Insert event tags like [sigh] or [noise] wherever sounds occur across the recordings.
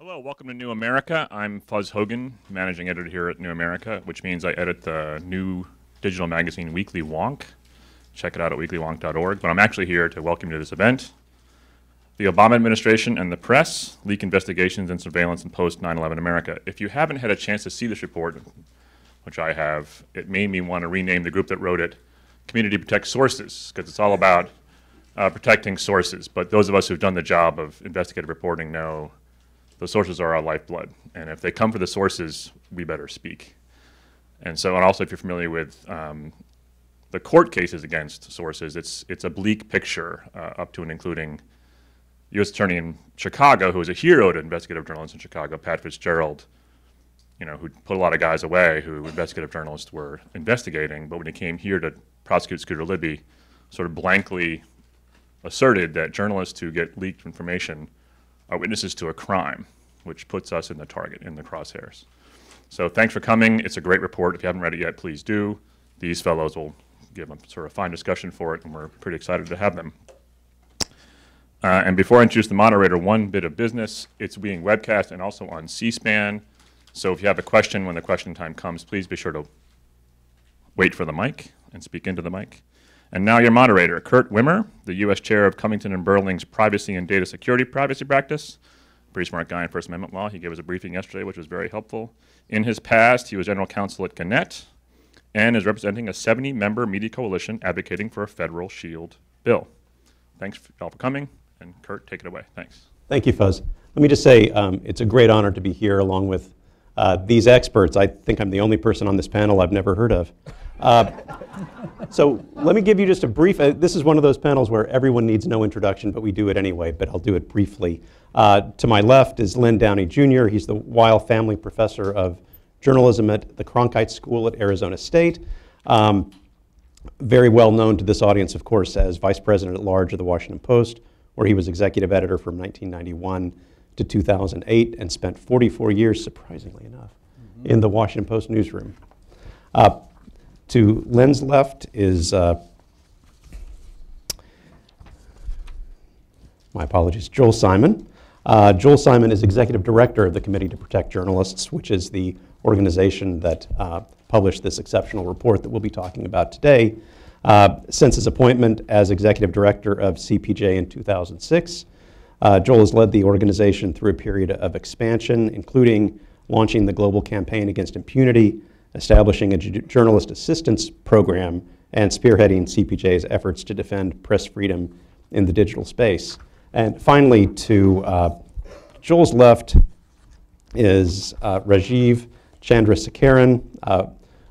Hello, welcome to New America. I'm Fuzz Hogan, managing editor here at New America, which means I edit the new digital magazine Weekly Wonk. Check it out at weeklywonk.org. But I'm actually here to welcome you to this event. The Obama administration and the press leak investigations and surveillance in post 9 11 America. If you haven't had a chance to see this report, which I have, it made me want to rename the group that wrote it Community Protect Sources, because it's all about uh, protecting sources. But those of us who've done the job of investigative reporting know the sources are our lifeblood. And if they come for the sources, we better speak. And so, and also if you're familiar with um, the court cases against sources, it's, it's a bleak picture uh, up to and including U.S. Attorney in Chicago, who was a hero to investigative journalists in Chicago, Pat Fitzgerald, you know, who put a lot of guys away who investigative journalists were investigating, but when he came here to prosecute Scooter Libby, sort of blankly asserted that journalists who get leaked information are witnesses to a crime, which puts us in the target, in the crosshairs. So thanks for coming. It's a great report. If you haven't read it yet, please do. These fellows will give a sort of fine discussion for it, and we're pretty excited to have them. Uh, and before I introduce the moderator, one bit of business. It's being webcast and also on C-SPAN. So if you have a question when the question time comes, please be sure to wait for the mic and speak into the mic. And now your moderator, Kurt Wimmer, the U.S. Chair of Covington and Burling's Privacy and Data Security Privacy Practice. Pretty smart guy in First Amendment law. He gave us a briefing yesterday, which was very helpful. In his past, he was general counsel at Gannett and is representing a 70 member media coalition advocating for a federal shield bill. Thanks all for coming. And Kurt, take it away. Thanks. Thank you, Fuzz. Let me just say um, it's a great honor to be here along with uh, these experts. I think I'm the only person on this panel I've never heard of. Uh, so let me give you just a brief, uh, this is one of those panels where everyone needs no introduction, but we do it anyway, but I'll do it briefly. Uh, to my left is Len Downie Jr. He's the Weil Family Professor of Journalism at the Cronkite School at Arizona State. Um, very well known to this audience, of course, as Vice President at Large of the Washington Post, where he was executive editor from 1991 to 2008 and spent 44 years, surprisingly enough, mm-hmm. in the Washington Post newsroom. Uh, to Len's left is, uh, my apologies, Joel Simon. Uh, Joel Simon is executive director of the Committee to Protect Journalists, which is the organization that uh, published this exceptional report that we'll be talking about today. Uh, since his appointment as executive director of CPJ in 2006, uh, Joel has led the organization through a period of expansion, including launching the global campaign against impunity, establishing a journalist assistance program, and spearheading CPJ's efforts to defend press freedom in the digital space. And finally, to uh, Joel's left is uh, Rajiv Chandrasekaran, uh,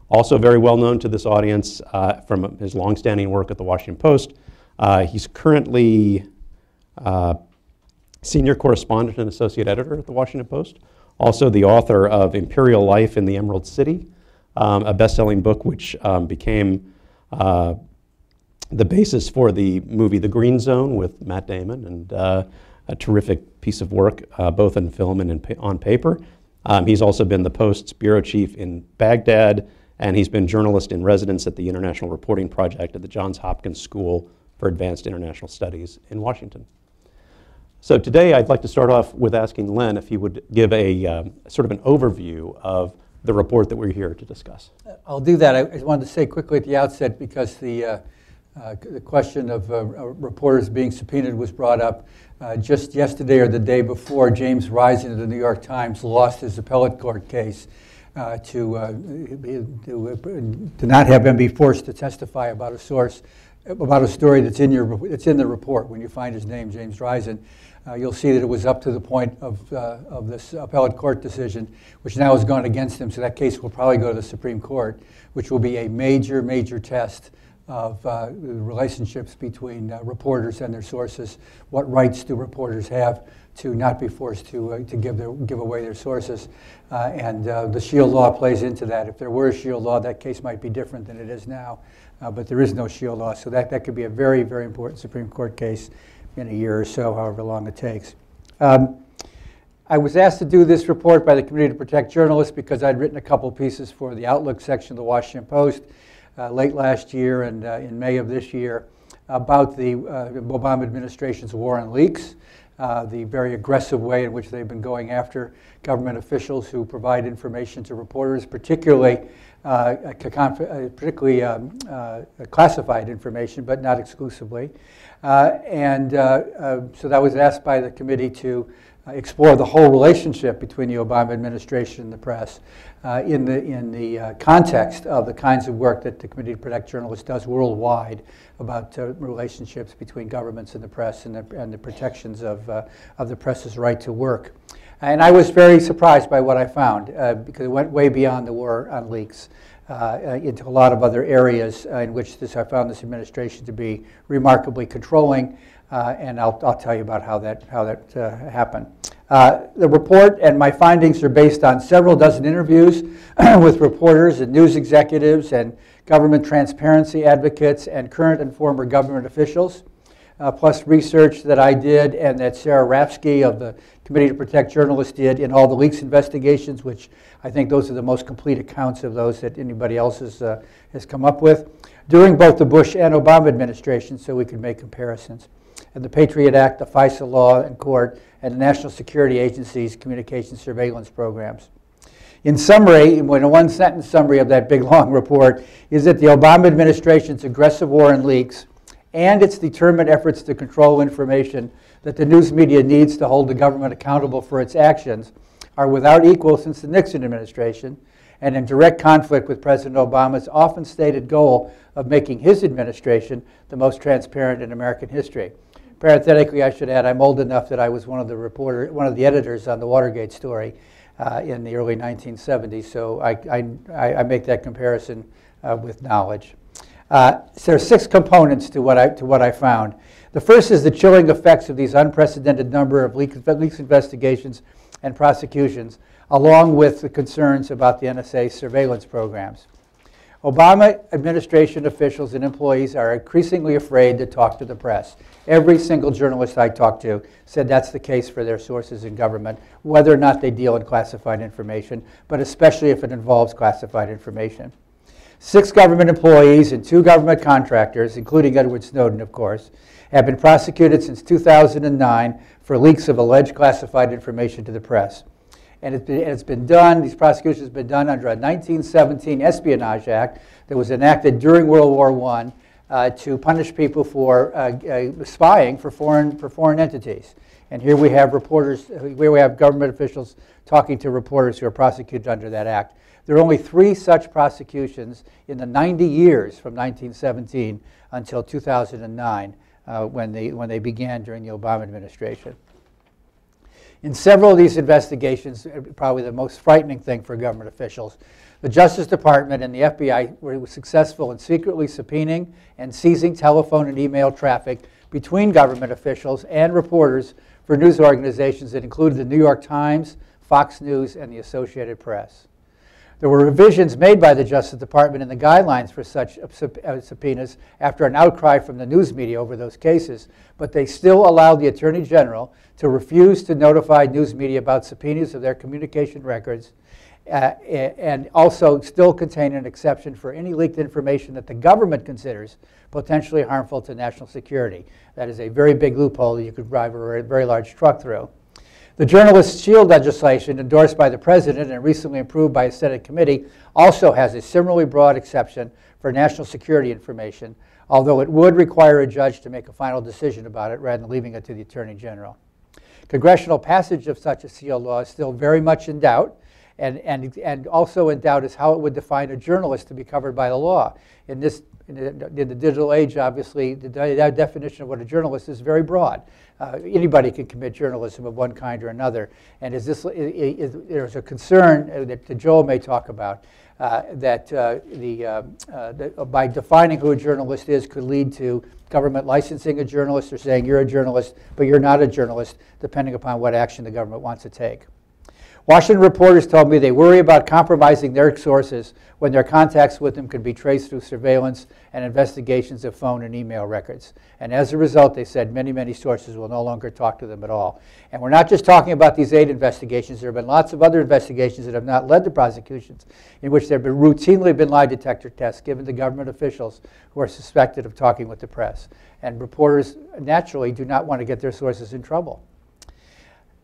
also very well known to this audience uh, from his longstanding work at the Washington Post. Uh, he's currently uh, senior correspondent and associate editor at the Washington Post, also the author of Imperial Life in the Emerald City, um, a best-selling book which um, became uh, the basis for the movie The Green Zone with Matt Damon, and uh, a terrific piece of work, uh, both in film and in pa on paper. Um, he's also been the Post's bureau chief in Baghdad, and he's been journalist in residence at the International Reporting Project at the Johns Hopkins School for Advanced International Studies in Washington. So today I'd like to start off with asking Len if he would give a um, sort of an overview of the report that we're here to discuss. I'll do that. I just wanted to say quickly at the outset because the, uh, uh, the question of uh, reporters being subpoenaed was brought up. Uh, just yesterday or the day before, James Risen of the New York Times lost his appellate court case uh, to, uh, to, to not have him be forced to testify about a source, about a story that's in, your, it's in the report when you find his name, James Risen uh, you'll see that it was up to the point of, uh, of this appellate court decision, which now has gone against him. So that case will probably go to the Supreme Court, which will be a major, major test of uh, relationships between uh, reporters and their sources. What rights do reporters have to not be forced to, uh, to give, their, give away their sources? Uh, and the Shield law plays into that. If there were a Shield law, that case might be different than it is now. but there is no Shield law, so that, that could be a very, very important Supreme Court case in a year or so, however long it takes. Um, I was asked to do this report by the Committee to Protect Journalists because I'd written a couple pieces for the Outlook section of the Washington Post uh, late last year and uh, in May of this year about the uh, Obama administration's war on leaks, uh, the very aggressive way in which they've been going after government officials who provide information to reporters, particularly uh, uh, particularly um, classified information, but not exclusively. Uh, and so that was asked by the committee to explore the whole relationship between the Obama administration and the press uh, in the, in the uh, context of the kinds of work that the Committee to Protect Journalists does worldwide about uh, relationships between governments and the press and the, and the protections of, uh, of the press's right to work. And I was very surprised by what I found uh, because it went way beyond the war on leaks. Uh, into a lot of other areas in which this, I found this administration to be remarkably controlling, and I'll, I'll tell you about how that, how that happened. Uh, the report and my findings are based on several dozen interviews [clears throat] with reporters and news executives and government transparency advocates and current and former government officials, uh, plus research that I did and that Sara Rafsky of the Committee to Protect Journalists did in all the leaks investigations, which I think those are the most complete accounts of those that anybody else has, uh, has come up with, during both the Bush and Obama administrations, so we could make comparisons. And the Patriot Act, the FISA law and court, and the National Security Agency's communication surveillance programs. In summary, in a one sentence summary of that big [laughs] long report, is that the Obama administration's aggressive war on leaks and its determined efforts to control information that the news media needs to hold the government accountable for its actions are without equal since the Nixon administration and in direct conflict with President Obama's often stated goal of making his administration the most transparent in American history. Parenthetically, I should add, I'm old enough that I was one of the reporter, one of the editors on the Watergate story uh, in the early 1970s. So I, I, I make that comparison uh, with knowledge. Uh, so there are six components to what I to what I found. The first is the chilling effects of these unprecedented number of leaks, leaks investigations and prosecutions, along with the concerns about the NSA surveillance programs. Obama administration officials and employees are increasingly afraid to talk to the press. Every single journalist I talked to said that's the case for their sources in government, whether or not they deal in classified information, but especially if it involves classified information. Six government employees and two government contractors, including Edward Snowden, of course, have been prosecuted since 2009 for leaks of alleged classified information to the press. And it's been, it's been done, these prosecutions have been done under a 1917 Espionage Act that was enacted during World War I uh, to punish people for uh, uh, spying for foreign, for foreign entities. And here we have reporters, here we have government officials talking to reporters who are prosecuted under that act. There are only three such prosecutions in the 90 years from 1917 until 2009 uh, when, they, when they began during the Obama administration. In several of these investigations, uh, probably the most frightening thing for government officials the Justice Department and the FBI were successful in secretly subpoenaing and seizing telephone and email traffic between government officials and reporters for news organizations that included the New York Times, Fox News, and the Associated Press. There were revisions made by the Justice Department in the guidelines for such uh, subpoenas after an outcry from the news media over those cases, but they still allowed the Attorney General to refuse to notify news media about subpoenas of their communication records uh, and also still contain an exception for any leaked information that the government considers potentially harmful to national security. That is a very big loophole that you could drive a very large truck through. The Journalist Shield legislation, endorsed by the President and recently approved by a Senate committee, also has a similarly broad exception for national security information, although it would require a judge to make a final decision about it rather than leaving it to the Attorney General. Congressional passage of such a shield law is still very much in doubt, and, and, and also in doubt is how it would define a journalist to be covered by the law. In this in the, digital age, obviously, the, definition of what a journalist is very broad. Uh, anybody can commit journalism of one kind or another. And is this, is, is, there's a concern uh, that Joel may talk about uh, that, uh, the, uh, uh, that by defining who a journalist is could lead to government licensing a journalist or saying you're a journalist, but you're not a journalist, depending upon what action the government wants to take. Washington reporters told me they worry about compromising their sources when their contacts with them can be traced through surveillance and investigations of phone and email records. And as a result, they said many, many sources will no longer talk to them at all. And we're not just talking about these eight investigations. There have been lots of other investigations that have not led to prosecutions in which there have been routinely been lie detector tests given to government officials who are suspected of talking with the press. And reporters naturally do not want to get their sources in trouble.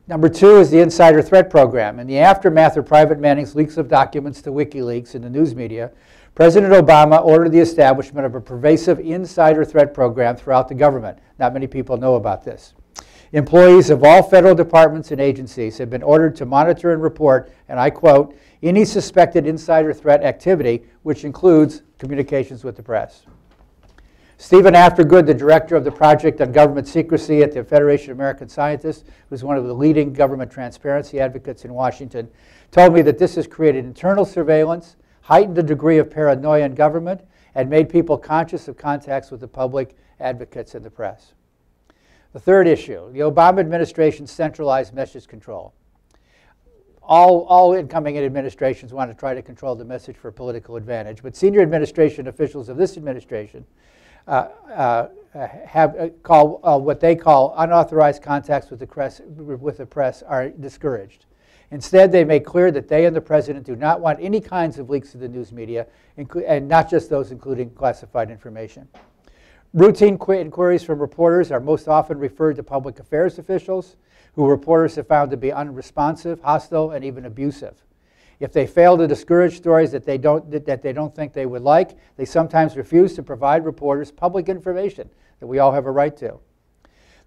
Number two is the Insider Threat Program. In the aftermath of Private Manning's leaks of documents to WikiLeaks and the news media, President Obama ordered the establishment of a pervasive insider threat program throughout the government. Not many people know about this. Employees of all federal departments and agencies have been ordered to monitor and report, and I quote, any suspected insider threat activity, which includes communications with the press. Steven Aftergood, the director of the Project on Government Secrecy at the Federation of American Scientists, who's one of the leading government transparency advocates in Washington, told me that this has created internal surveillance, heightened the degree of paranoia in government, and made people conscious of contacts with the public, advocates, and the press. The third issue, the Obama administration's centralized message control. All, all incoming administrations want to try to control the message for political advantage, but senior administration officials of this administration Uh, uh, have uh, call uh, what they call unauthorized contacts with the, press, with the press are discouraged. Instead, they make clear that they and the president do not want any kinds of leaks to the news media, and not just those including classified information. Routine inquiries from reporters are most often referred to public affairs officials, who reporters have found to be unresponsive, hostile, and even abusive. If they fail to discourage stories that they don't, that they don't think they would like, they sometimes refuse to provide reporters public information that we all have a right to.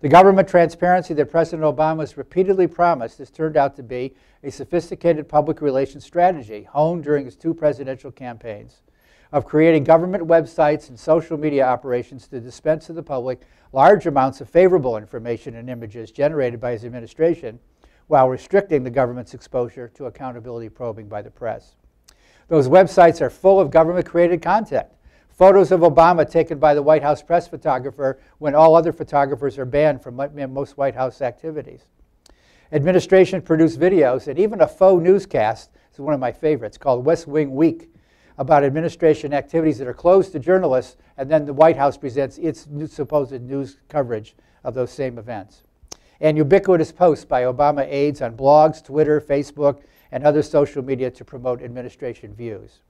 The government transparency that President Obama has repeatedly promised has turned out to be a sophisticated public relations strategy honed during his two presidential campaigns of creating government websites and social media operations to dispense to the public large amounts of favorable information and images generated by his administration while restricting the government's exposure to accountability probing by the press. Those websites are full of government created content. Photos of Obama taken by the White House press photographer when all other photographers are banned from most White House activities. Administration produced videos and even a faux newscast, this is one of my favorites, called West Wing Week, about administration activities that are closed to journalists, and then the White House presents its supposed news coverage of those same events and ubiquitous posts by Obama aides on blogs, Twitter, Facebook, and other social media to promote administration views.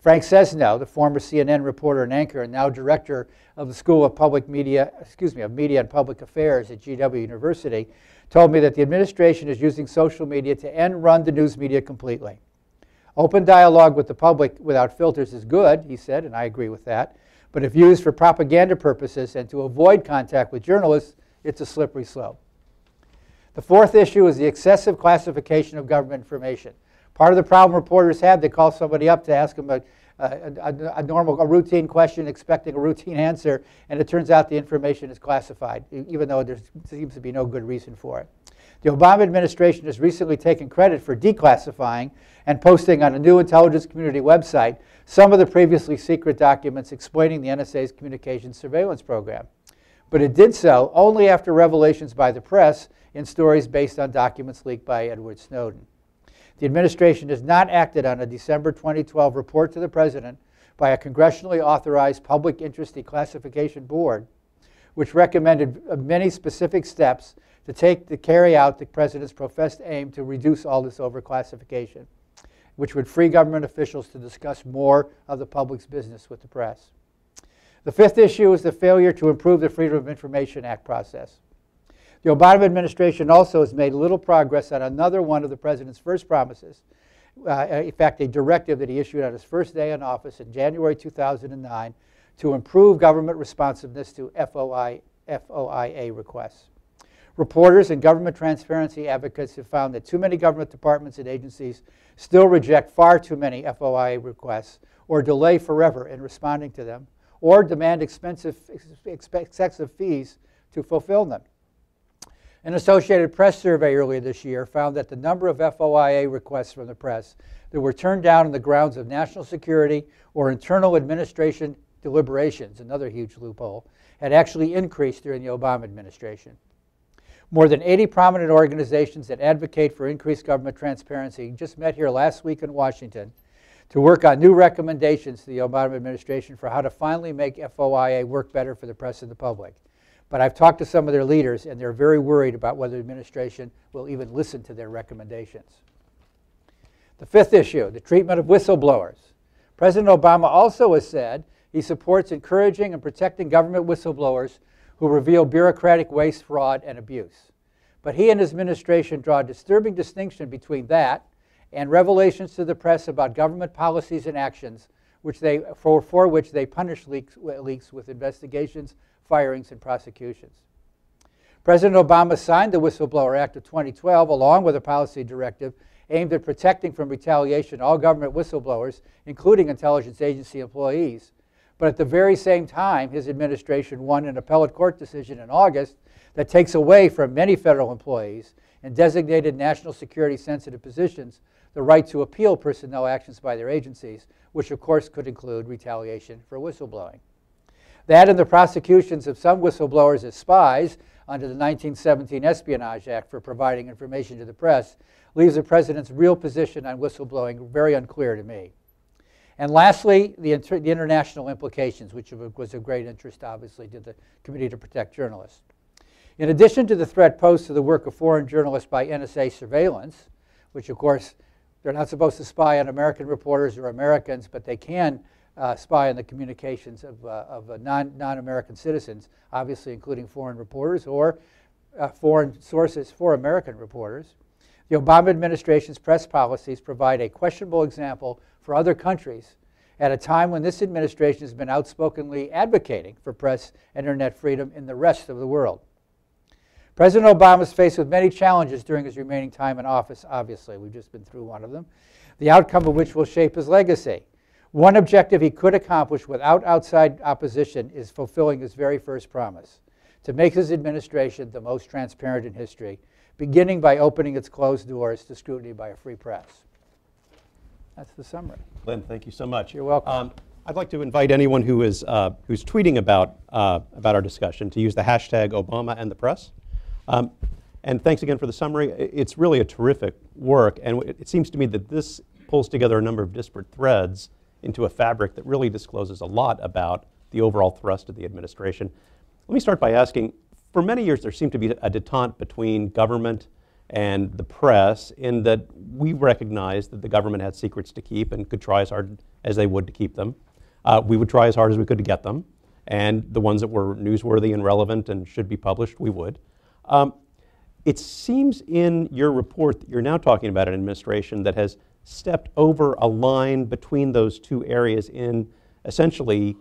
Frank Sesno, the former CNN reporter and anchor and now director of the School of Public Media, excuse me, of Media and Public Affairs at GW University, told me that the administration is using social media to end run the news media completely. Open dialogue with the public without filters is good, he said, and I agree with that. But if used for propaganda purposes and to avoid contact with journalists, it's a slippery slope. The fourth issue is the excessive classification of government information. Part of the problem reporters have, they call somebody up to ask them a, a, a, a, normal, a routine question, expecting a routine [laughs] answer, and it turns out the information is classified, even though there seems to be no good reason for it. The Obama administration has recently taken credit for declassifying and posting on a new intelligence community website some of the previously secret documents explaining the NSA's communications surveillance program but it did so only after revelations by the press in stories based on documents leaked by Edward Snowden. The administration has not acted on a December 2012 report to the president by a congressionally authorized public interest declassification board, which recommended many specific steps to take to carry out the president's professed aim to reduce all this overclassification, which would free government officials to discuss more of the public's business with the press. The fifth issue is the failure to improve the Freedom of Information Act process. The Obama administration also has made little progress on another one of the president's first promises. Uh, in fact, a directive that he issued on his first day in office in January 2009 to improve government responsiveness to FOI, FOIA requests. Reporters and government transparency advocates have found that too many government departments and agencies still reject far too many FOIA requests or delay forever in responding to them or demand expensive, excessive fees to fulfill them. An Associated Press survey earlier this year found that the number of FOIA requests from the press that were turned down on the grounds of national security or internal administration deliberations, another huge loophole, had actually increased during the Obama administration. More than 80 prominent organizations that advocate for increased government transparency just met here last week in Washington to work on new recommendations to the Obama administration for how to finally make FOIA work better for the press and the public. But I've talked to some of their leaders, and they're very worried about whether the administration will even listen to their recommendations. The fifth issue, the treatment of whistleblowers. President Obama also has said he supports encouraging and protecting government whistleblowers who reveal bureaucratic waste, fraud, and abuse. But he and his administration draw a disturbing distinction between that and revelations to the press about government policies and actions which they, for, for which they punish leaks, leaks with investigations, firings, and prosecutions. President Obama signed the Whistleblower Act of 2012 along with a policy directive aimed at protecting from retaliation all government whistleblowers, including intelligence agency employees. But at the very same time, his administration won an appellate court decision in August that takes away from many federal employees in designated national security sensitive positions the right to appeal personnel actions by their agencies, which of course could include retaliation for whistleblowing. That and the prosecutions of some whistleblowers as spies under the 1917 Espionage Act for providing information to the press leaves the president's real position on whistleblowing very unclear to me. And lastly, the, inter the, international implications, which was of great interest, obviously, to the Committee to Protect Journalists. In addition to the threat posed to the work of foreign journalists by NSA surveillance, which, of course, they're not supposed to spy on American reporters or Americans, but they can uh, spy on the communications of, uh, of uh, non, non-American citizens, obviously including foreign reporters or uh, foreign sources for American reporters. The Obama administration's press policies provide a questionable example for other countries at a time when this administration has been outspokenly advocating for press and internet freedom in the rest of the world. President Obama is faced with many challenges during his remaining time in office, obviously. We've just been through one of them, the outcome of which will shape his legacy. One objective he could accomplish without outside opposition is fulfilling his very first promise to make his administration the most transparent in history beginning by opening its closed doors to scrutiny by a free press. That's the summary. Len, thank you so much. You're welcome. Um, I'd like to invite anyone who is uh, who's tweeting about uh, about our discussion to use the hashtag Obama and the press. Um, and thanks again for the summary. It's really a terrific work, and it seems to me that this pulls together a number of disparate threads into a fabric that really discloses a lot about the overall thrust of the administration. Let me start by asking for many years, there seemed to be a detente between government and the press in that we recognized that the government had secrets to keep and could try as hard as they would to keep them. Uh, we would try as hard as we could to get them. And the ones that were newsworthy and relevant and should be published, we would. Um, it seems in your report that you're now talking about an administration that has stepped over a line between those two areas in essentially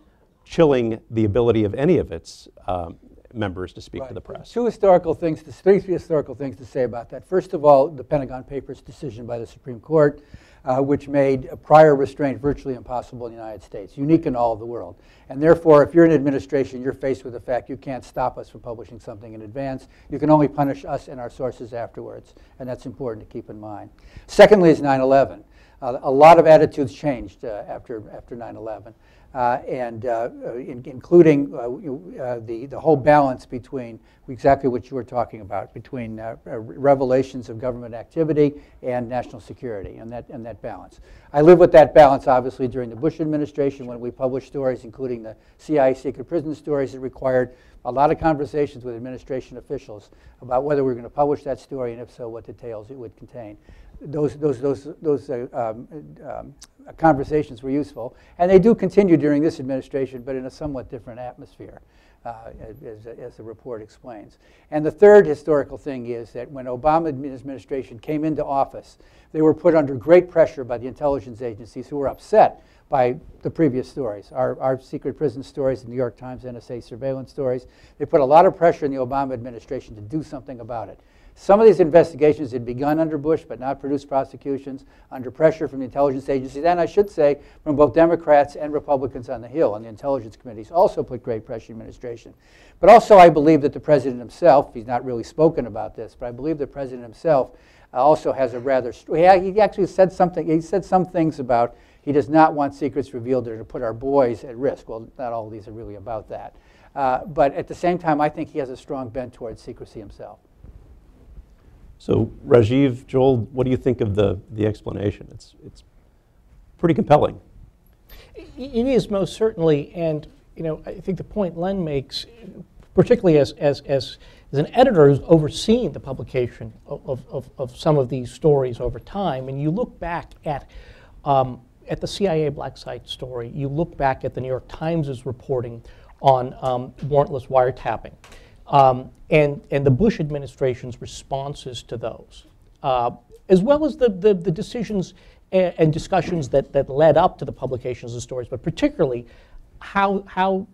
chilling the ability of any of its um, members to speak right. to the press. Two historical things, three historical things to say about that. First of all, the Pentagon Papers decision by the Supreme Court, uh, which made prior restraint virtually impossible in the United States, unique in all of the world. And therefore, if you're an administration, you're faced with the fact you can't stop us from publishing something in advance. You can only punish us and our sources afterwards, and that's important to keep in mind. Secondly is 9-11. Uh, a lot of attitudes changed uh, after, after 9-11 uh, and uh, in, including uh, uh, the, the whole balance between exactly what you were talking about, between uh, revelations of government activity and national security, and that, and that balance. I live with that balance, obviously, during the Bush administration when we published stories, including the CIA secret prison stories that required a lot of conversations with administration officials about whether we were going to publish that story, and if so, what details it would contain those, those, those, those uh, um, um, conversations were useful. And they do continue during this administration, but in a somewhat different atmosphere, uh, as, as the report explains. And the third historical thing is that when Obama administration came into office, they were put under great pressure by the intelligence agencies who were upset by the previous stories, our, our secret prison stories, the New York Times NSA surveillance stories. They put a lot of pressure on the Obama administration to do something about it. Some of these investigations had begun under Bush but not produced prosecutions under pressure from the intelligence agencies, and I should say from both Democrats and Republicans on the Hill and the intelligence committees also put great pressure on the administration. But also I believe that the president himself, he's not really spoken about this, but I believe the president himself uh, also has a rather, he actually said something, he said some things about he does not want secrets revealed that are to put our boys at risk. Well, not all of these are really about that. Uh, but at the same time, I think he has a strong bent towards secrecy himself. So Rajiv, Joel, what do you think of the, the explanation? It's, it's pretty compelling. It is most certainly, and you know, I think the point Len makes, particularly as, as, as, as an editor who's overseen the publication of, of, of some of these stories over time, and you look back at, um, at the CIA black site story, you look back at the New York Times' reporting on um, warrantless wiretapping, um, and, and the Bush administration's responses to those, uh, as well as the, the, the decisions and, and, discussions that, that led up to the publications of stories, but particularly how, how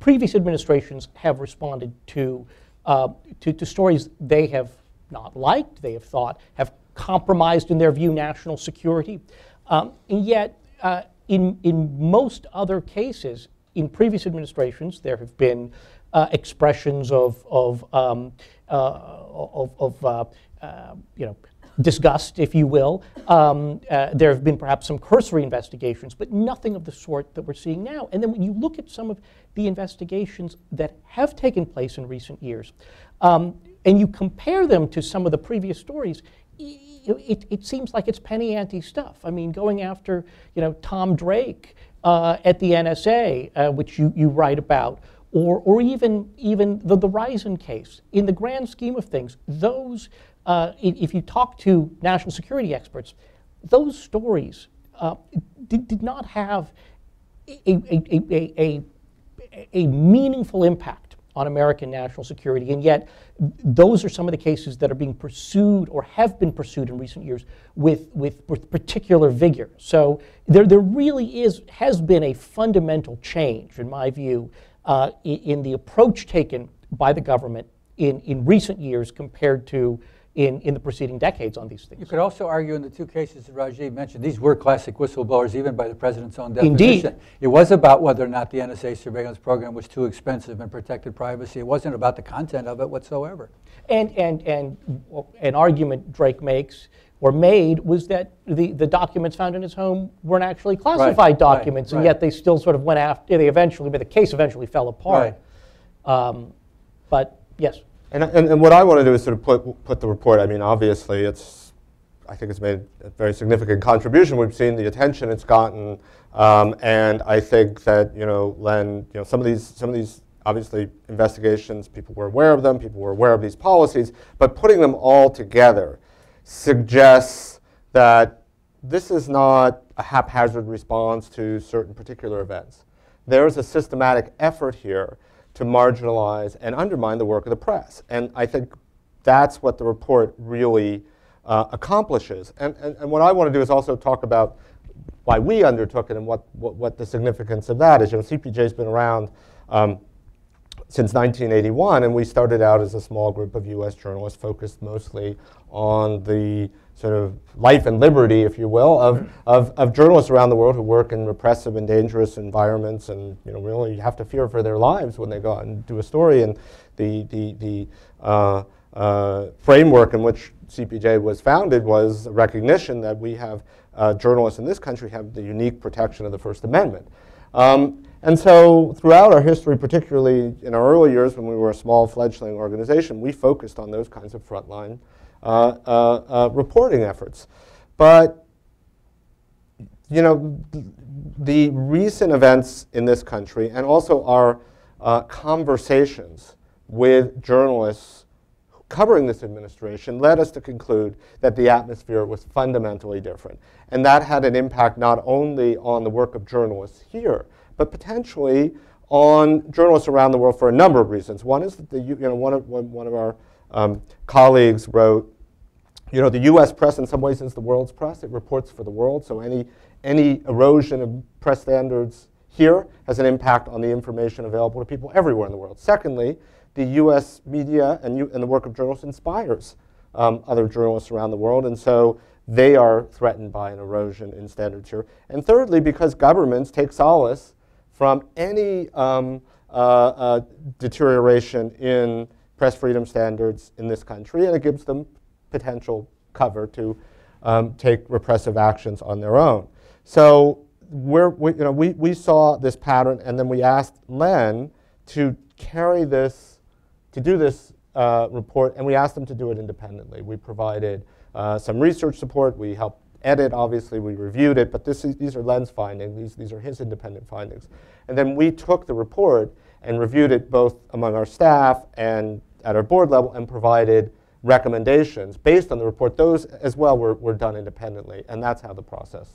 previous administrations have responded to, uh, to, to stories they have not liked, they have thought have compromised, in their view, national security. Um, and yet, uh, in, in most other cases, in previous administrations, there have been uh, expressions of, of, um, uh, of, of uh, uh, you know, disgust, if you will. Um, there have been perhaps some cursory investigations, but nothing of the sort that we're seeing now. And then when you look at some of the investigations that have taken place in recent years, um, and you compare them to some of the previous stories, it, it, seems like it's penny ante stuff. I mean, going after you know Tom Drake uh, at the NSA, uh, which you, you write about, or, or even, even the, the Risen case. In the grand scheme of things, those, uh, if you talk to national security experts, those stories uh, did, did not have a, a, a, a, a meaningful impact on American national security, and yet those are some of the cases that are being pursued or have been pursued in recent years with, with, with particular vigor. So there, there really is, has been a fundamental change, in my view, uh, in, the approach taken by the government in, in recent years compared to in, in the preceding decades on these things. You could also argue in the two cases that Rajiv mentioned, these were classic whistleblowers, even by the president's own definition. Indeed. It was about whether or not the NSA surveillance program was too expensive and protected privacy. It wasn't about the content of it whatsoever. And, and, and an argument Drake makes or made was that the, the documents found in his home weren't actually classified right, documents, right, and right. yet they still sort of went after, they eventually, but the case eventually fell apart. Um, but yes. And, and, and, what I want to do is sort of put, put the report, I mean, obviously it's, I think it's made a very significant contribution. We've seen the attention it's gotten, um, and I think that, you know, Len, you know, some of these, some of these obviously investigations, people were aware of them, people were aware of these policies, but putting them all together suggests that this is not a haphazard response to certain particular events. There's a systematic effort here to marginalize and undermine the work of the press. And I think that's what the report really uh, accomplishes. And, and, and what I want to do is also talk about why we undertook it and what, what, what the significance of that is. You know, CPJ's been around um, since 1981, and we started out as a small group of U.S. journalists focused mostly on the sort of life and liberty, if you will, of, of, of, journalists around the world who work in repressive and dangerous environments and you know, really have to fear for their lives when they go out and do a story. And the, the, the uh, uh, framework in which CPJ was founded was a recognition that we have uh, journalists in this country have the unique protection of the First Amendment. Um, and so throughout our history, particularly in our early years when we were a small fledgling organization, we focused on those kinds of frontline Uh, uh, uh, reporting efforts. But, you know, the recent events in this country and also our conversations with journalists covering this administration led us to conclude that the atmosphere was fundamentally different. And that had an impact not only on the work of journalists here, but potentially on journalists around the world for a number of reasons. One is that the, you know, one of, one of our um, colleagues wrote you know, the U.S. press in some ways is the world's press. It reports for the world. So any, any erosion of press standards here has an impact on the information available to people everywhere in the world. Secondly, the U.S. media and, and the work of journalists inspires um, other journalists around the world. And so they are threatened by an erosion in standards here. And thirdly, because governments take solace from any um, uh, uh, deterioration in press freedom standards in this country, and it gives them potential cover to um, take repressive actions on their own. So we're, we, you know, we, we saw this pattern, and then we asked Len to carry this, to do this uh, report, and we asked them to do it independently. We provided uh, some research support. We helped edit, obviously, we reviewed it, but this is, these are Len's findings. These, these are his independent findings. And then we took the report and reviewed it both among our staff and at our board level and provided recommendations based on the report. Those as well were, were done independently, and that's how the process,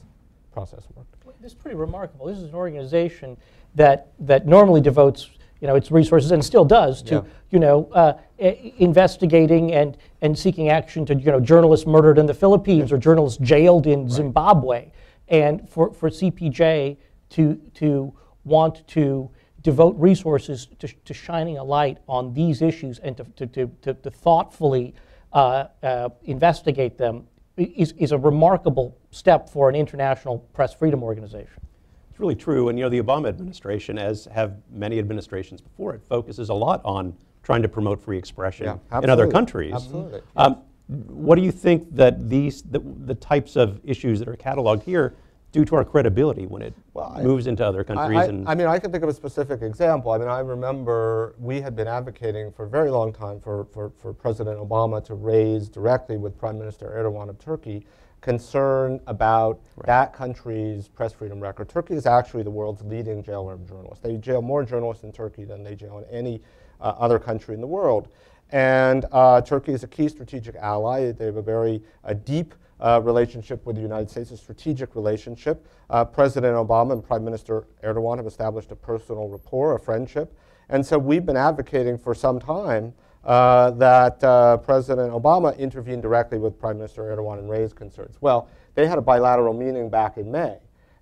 process worked. This is pretty remarkable. This is an organization that, that normally devotes you know, its resources and still does to Yeah. you know, uh, investigating and, and seeking action to you know, journalists murdered in the Philippines or journalists jailed in Zimbabwe. And for, for CPJ to, to want to devote resources to, to shining a light on these issues and to, to, to, to, to thoughtfully uh, uh, investigate them is, is a remarkable step for an international press freedom organization. It's really true. And you know, the Obama administration, as have many administrations before it, focuses a lot on trying to promote free expression Yeah, in other countries. Absolutely. Um, what do you think that these the, the types of issues that are cataloged here do to our credibility when it Well, I- moves into other countries? I, and I mean, I can think of a specific example. I mean, I remember we had been advocating for a very long time for, for, for President Obama to raise directly with Prime Minister Erdogan of Turkey concern about that country's press freedom record. Turkey is actually the world's leading jailer of journalists. They jail more journalists in Turkey than they jail in any uh, other country in the world. And uh, Turkey is a key strategic ally. They have a very uh, deep uh, relationship with the United States, a strategic relationship. Uh, President Obama and Prime Minister Erdogan have established a personal rapport, a friendship. And so we've been advocating for some time uh, that uh, President Obama intervene directly with Prime Minister Erdogan and raise concerns. Well, they had a bilateral meeting back in May.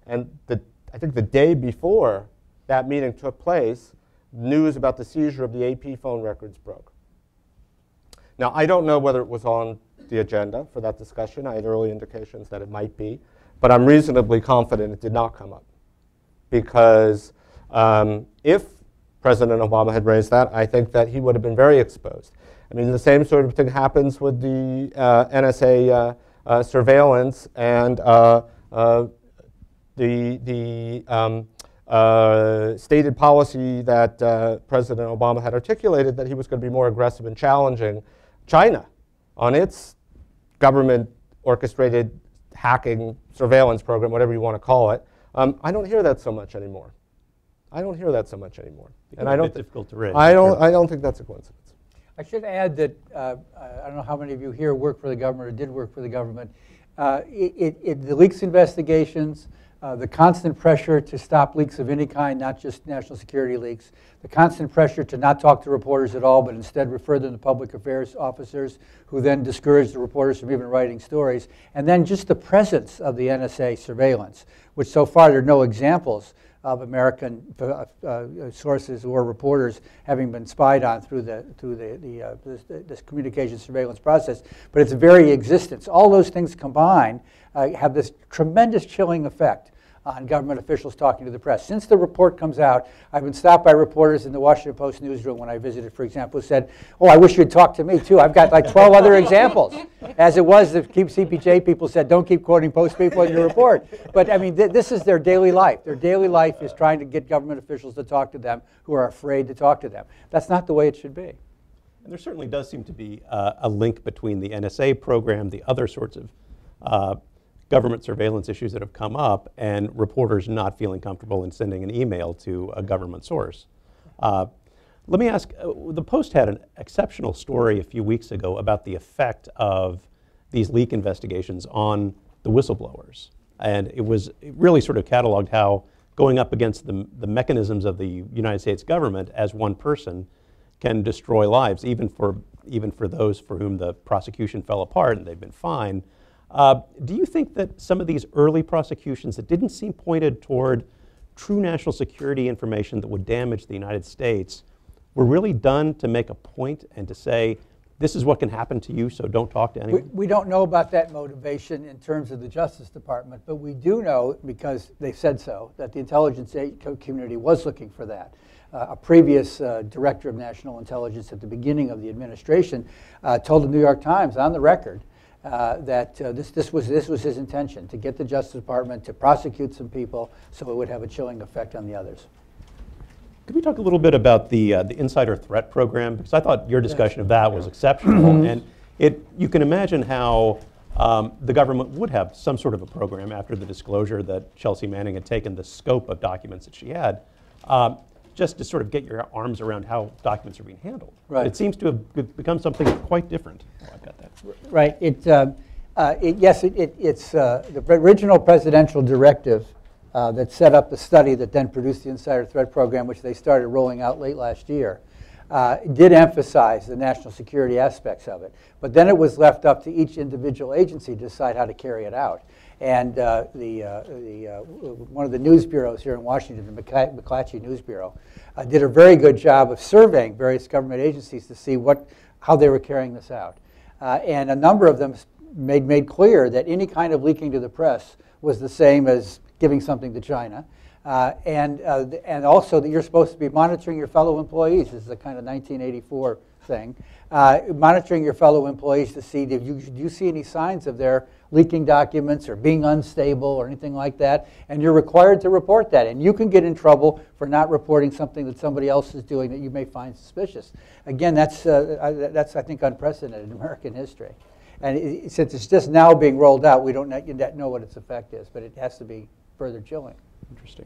And the, I think the day before that meeting took place, news about the seizure of the AP phone records broke. Now, I don't know whether it was on the agenda for that discussion. I had early indications that it might be, but I'm reasonably confident it did not come up. Because um, if President Obama had raised that, I think that he would have been very exposed. I mean, the same sort of thing happens with the uh, NSA uh, uh, surveillance and uh, uh, the, the um, uh, stated policy that uh, President Obama had articulated that he was going to be more aggressive in challenging China on its government orchestrated hacking surveillance program, whatever you want to call it. Um, I don't hear that so much anymore. I don't hear that so much anymore. Become I a don't bit thi- difficult to read. I don't, Sure. I don't think that's a coincidence. I should add that, uh, I don't know how many of you here work for the government or did work for the government. Uh, it- it- it- The leaks investigations, uh, the constant pressure to stop leaks of any kind, not just national security leaks, the constant pressure to not talk to reporters at all, but instead refer them to public affairs officers who then discourage the reporters from even writing stories, and then just the presence of the NSA surveillance, which so far there are no examples of American uh, uh, sources or reporters having been spied on through the through the, the uh, this, this communication surveillance process. But its very existence, all those things combined, uh, have this tremendous chilling effect on government officials talking to the press. Since the report comes out, I've been stopped by reporters in the Washington Post newsroom when I visited, for example, who said, "Oh, I wish you'd talk to me too. I've got like 12 other [laughs] examples." As it was, the keep CPJ people said, "Don't keep quoting Post people in your report." But I mean, th- this is their daily life. Their daily life is trying to get government officials to talk to them who are afraid to talk to them. That's not the way it should be. And there certainly does seem to be uh, a link between the NSA program, the other sorts of uh, government surveillance issues that have come up, and reporters not feeling comfortable in sending an email to a government source. Uh, let me ask uh, the Post had an exceptional story a few weeks ago about the effect of these leak investigations on the whistleblowers. And it was it really sort of cataloged how going up against the, the mechanisms of the United States government as one person can destroy lives, even for, even for those for whom the prosecution fell apart and they've been fine. Uh, do you think that some of these early prosecutions that didn't seem pointed toward true national security information that would damage the United States were really done to make a point and to say, this is what can happen to you, so don't talk to anyone? we don't know about that motivation in terms of the Justice Department, but we do know, because they said so, that the intelligence community was looking for that. Uh, a previous uh, director of national intelligence at the beginning of the administration uh, told the New York Times on the record uh, that uh, this, this, was, this was his intention to get the Justice Department to prosecute some people so it would have a chilling effect on the others. Could we talk a little bit about the, uh, the insider threat program? Because I thought your discussion of that was exceptional. [clears throat] and it, you can imagine how um, the government would have some sort of a program after the disclosure that Chelsea Manning had taken the scope of documents that she had, um, just to sort of get your arms around how documents are being handled. Right. It seems to have become something quite different. Oh, I've got that. Right. It, uh, uh, it, yes, it, it, it's uh, the original presidential directive uh, that set up the study that then produced the Insider Threat Program, which they started rolling out late last year, uh, did emphasize the national security aspects of it. But then it was left up to each individual agency to decide how to carry it out. And uh, the, uh, the, uh, one of the news bureaus here in Washington, the McClatchy News Bureau, uh, did a very good job of surveying various government agencies to see what, how they were carrying this out. Uh, and a number of them made, made clear that any kind of leaking to the press was the same as giving something to China. Uh, and, and also that you're supposed to be monitoring your fellow employees. This is a kind of 1984 thing. Monitoring your fellow employees to see if you, do you see any signs of their leaking documents or being unstable or anything like that. And you're required to report that. And you can get in trouble for not reporting something that somebody else is doing that you may find suspicious. Again, that's, uh, I- that's I think, unprecedented in American history. And it- since it's just now being rolled out, we don't know what its effect is, but it has to be further chilling. Interesting.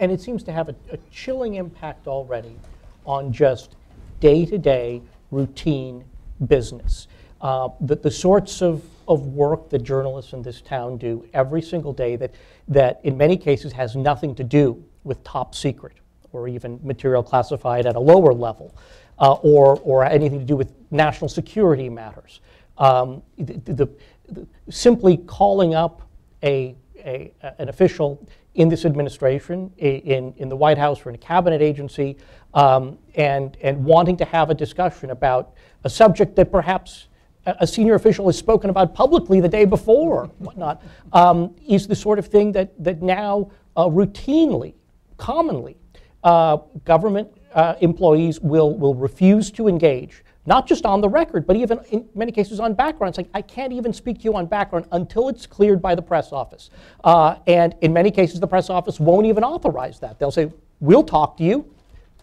and it seems to have a, a chilling impact already on just day-to-day routine business. Uh, the, the sorts of, of work that journalists in this town do every single day that, that in many cases has nothing to do with top secret or even material classified at a lower level uh, or, or anything to do with national security matters. Um, the, the, the, simply calling up a, a, an official in this administration, in, in the White House or in a cabinet agency, um, and, and wanting to have a discussion about a subject that perhaps a senior official has spoken about publicly the day before, whatnot, um, is the sort of thing that, that now uh, routinely, commonly, uh, government uh, employees will, will refuse to engage, not just on the record, but even in many cases on background. Like, I can't even speak to you on background until it's cleared by the press office. Uh, and in many cases, the press office won't even authorize that. They'll say, we'll talk to you,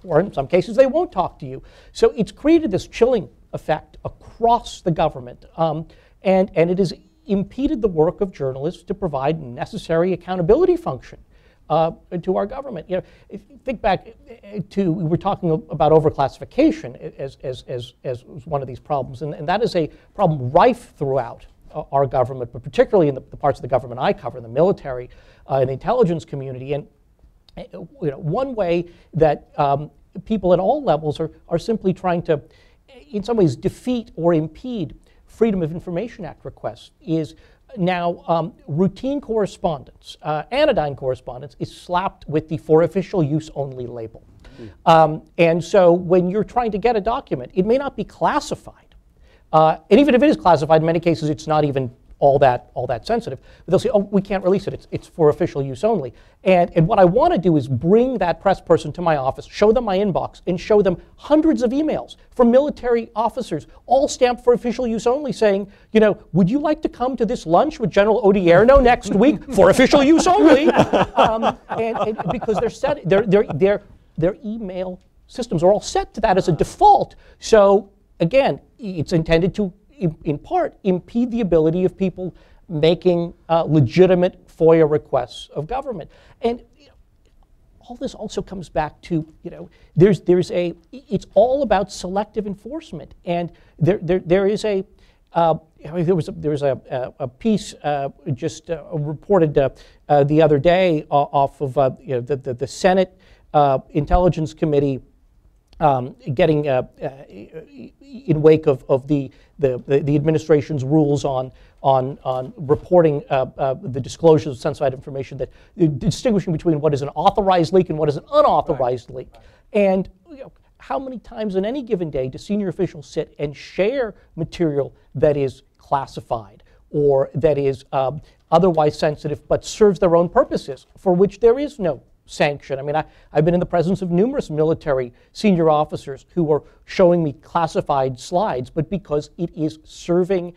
or in some cases, they won't talk to you. So it's created this chilling effect across the government, um, and, and it has impeded the work of journalists to provide necessary accountability function uh, to our government. You know, think back uh, to, we were talking about overclassification as, as, as, as one of these problems, and, and that is a problem rife throughout uh, our government, but particularly in the, the parts of the government I cover, the military uh, and the intelligence community. And uh, you know, one way that um, people at all levels are, are simply trying to, in some ways, defeat or impede Freedom of Information Act requests is now um, routine correspondence, uh, anodyne correspondence, is slapped with the for official use only label. Um, and so when you're trying to get a document, it may not be classified. Uh, and even if it is classified, in many cases it's not even all that all that sensitive. But they'll say, "Oh, we can't release it. It's, it's for official use only." And and what I want to do is bring that press person to my office, show them my inbox, and show them hundreds of emails from military officers, all stamped for official use only, saying, "You know, would you like to come to this lunch with General Odierno [laughs] next week for official use only?" Um, and, and because they're set, their their their their email systems are all set to that as a default. So again, it's intended to, in, part, impede the ability of people making uh, legitimate FOIA requests of government. And you know, all this also comes back to, you know, there's, there's a, it's all about selective enforcement. And there, there, there is a, uh, there was a, there was a, a, a piece uh, just uh, reported uh, uh, the other day off of you know, the, the, the Senate Intelligence Committee um, getting uh, uh, in wake of, of the, the, the, the administration's rules on, on, on reporting uh, uh, the disclosures of sensitive information, that uh, distinguishing between what is an authorized leak and what is an unauthorized leak. And you know, how many times in any given day do senior officials sit and share material that is classified or that is um, otherwise sensitive but serves their own purposes for which there is no sanction. I mean, I, I've been in the presence of numerous military senior officers who were showing me classified slides, but because it is serving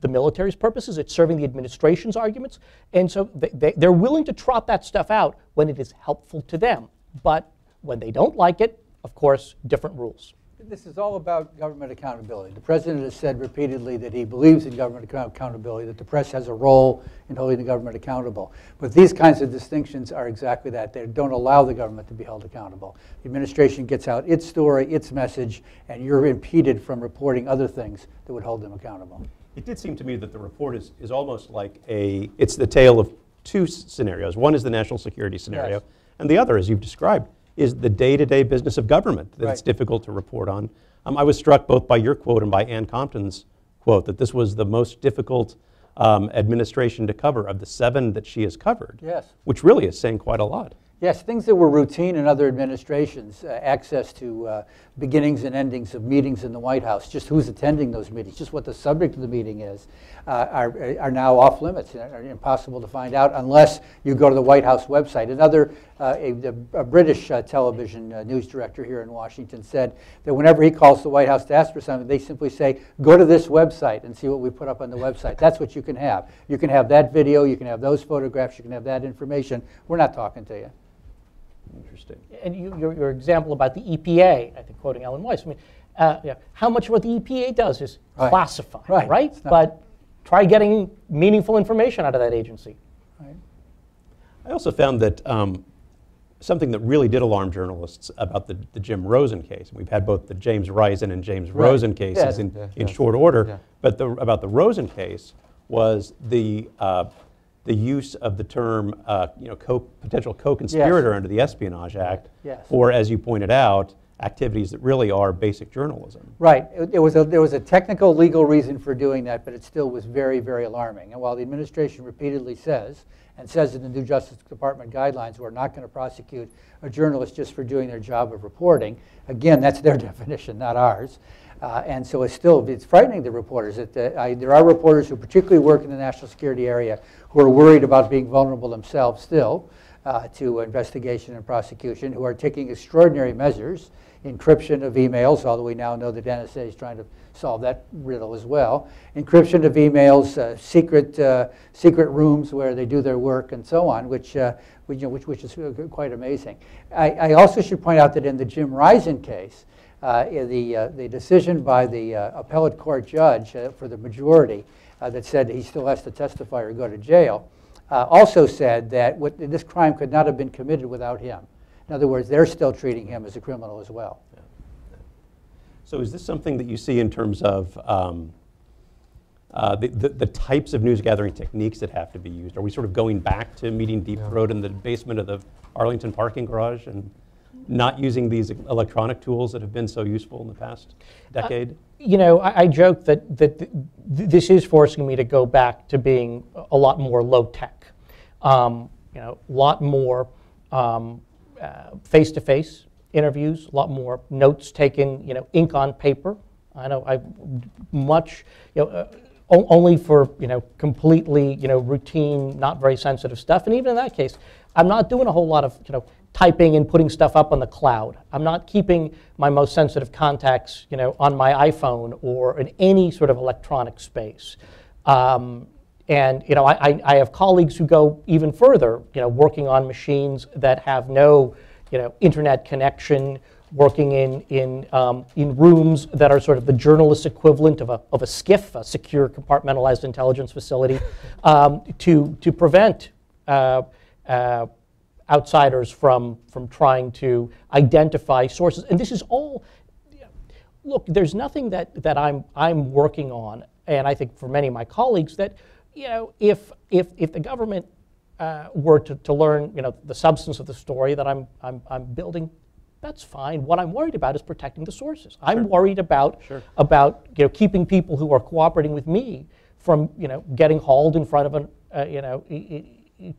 the military's purposes, it's serving the administration's arguments, and so they, they're willing to trot that stuff out when it is helpful to them. But When they don't like it, of course, different rules. This is all about government accountability. The president has said repeatedly that he believes in government accountability, that the press has a role in holding the government accountable. But these kinds of distinctions are exactly that. They don't allow the government to be held accountable. The administration gets out its story, its message, and you're impeded from reporting other things that would hold them accountable. It did seem to me that the report is, is almost like a, it's the tale of two scenarios. One is the national security scenario, Yes. and the other, as you've described, is the day-to-day business of government that it's Right. difficult to report on. Um, I was struck both by your quote and by Ann Compton's quote that this was the most difficult um, administration to cover of the seven that she has covered. Yes. Which really is saying quite a lot. Yes, things that were routine in other administrations, uh, access to uh, beginnings and endings of meetings in the White House, just who's attending those meetings, just what the subject of the meeting is, uh, are, are now off limits and are impossible to find out unless you go to the White House website. Another, a, a British uh, television uh, news director here in Washington said that whenever he calls the White House to ask for something, they simply say, go to this website and see what we put up on the website. That's what you can have. You can have that video, you can have those photographs, you can have that information. We're not talking to you. Interesting. And you, your, your example about the EPA, I think quoting Ellen Weiss, I mean, uh, yeah, how much of what the EPA does is Right. classified, Right. right? But try getting meaningful information out of that agency. Right. I also found that um, something that really did alarm journalists about the, the Jim Rosen case, and we've had both the James Risen and James Right. Rosen cases Yeah. in, Yeah, in yeah. short order, but the, about the Rosen case was the, uh, the use of the term, uh, you know, co- potential co-conspirator under the Espionage Act Yes. for, as you pointed out, activities that really are basic journalism. Right. It, it was a, there was a technical legal reason for doing that, but it still was very, very alarming. And while the administration repeatedly says, and says in the new Justice Department guidelines, we're not going to prosecute a journalist just for doing their job of reporting, again, that's their [laughs] definition, not ours. Uh, and so it's still it's frightening to reporters. That, uh, I, there are reporters who particularly work in the national security area who are worried about being vulnerable themselves still uh, to investigation and prosecution, who are taking extraordinary measures, encryption of emails, although we now know that NSA is trying to solve that riddle as well, encryption of emails, uh, secret, uh, secret rooms where they do their work, and so on, which, uh, which, you know, which, which is uh, quite amazing. I, I also should point out that in the Jim Risen case, uh, the, uh, the decision by the appellate court judge for the majority that said he still has to testify or go to jail, also said that what, this crime could not have been committed without him. In other words, they're still treating him as a criminal as well. So is this something that you see in terms of um, uh, the, the, the types of news gathering techniques that have to be used? Are we sort of going back to meeting Deep Throat in the basement of the Arlington parking garage and not using these electronic tools that have been so useful in the past decade? You know, I, I joke that, that th- th- this is forcing me to go back to being a lot more low tech. Um, you know, a lot more face to face interviews, a lot more notes taken, you know, ink on paper. I know I much, you know, uh, only for, you know, completely, you know, routine, not very sensitive stuff. And even in that case, I'm not doing a whole lot of, you know, typing and putting stuff up on the cloud. I'm not keeping my most sensitive contacts, you know, on my iPhone or in any sort of electronic space. Um, and you know, I, I- I have colleagues who go even further, you know, working on machines that have no, you know, internet connection, working in in um, in rooms that are sort of the journalist equivalent of a of a SCIF, a secure compartmentalized intelligence facility, [laughs] um, to to prevent. Uh, uh, outsiders from from trying to identify sources and this is all look, there's nothing that, that I'm, I'm working on, and I think for many of my colleagues, that, you know, if, if, if the government uh, were to, to learn, you know, the substance of the story that I'm, I'm, I'm building, that's fine. What I'm worried about is protecting the sources. I'm worried about, about, you know, keeping people who are cooperating with me from, you know, getting hauled in front of an, uh, you know,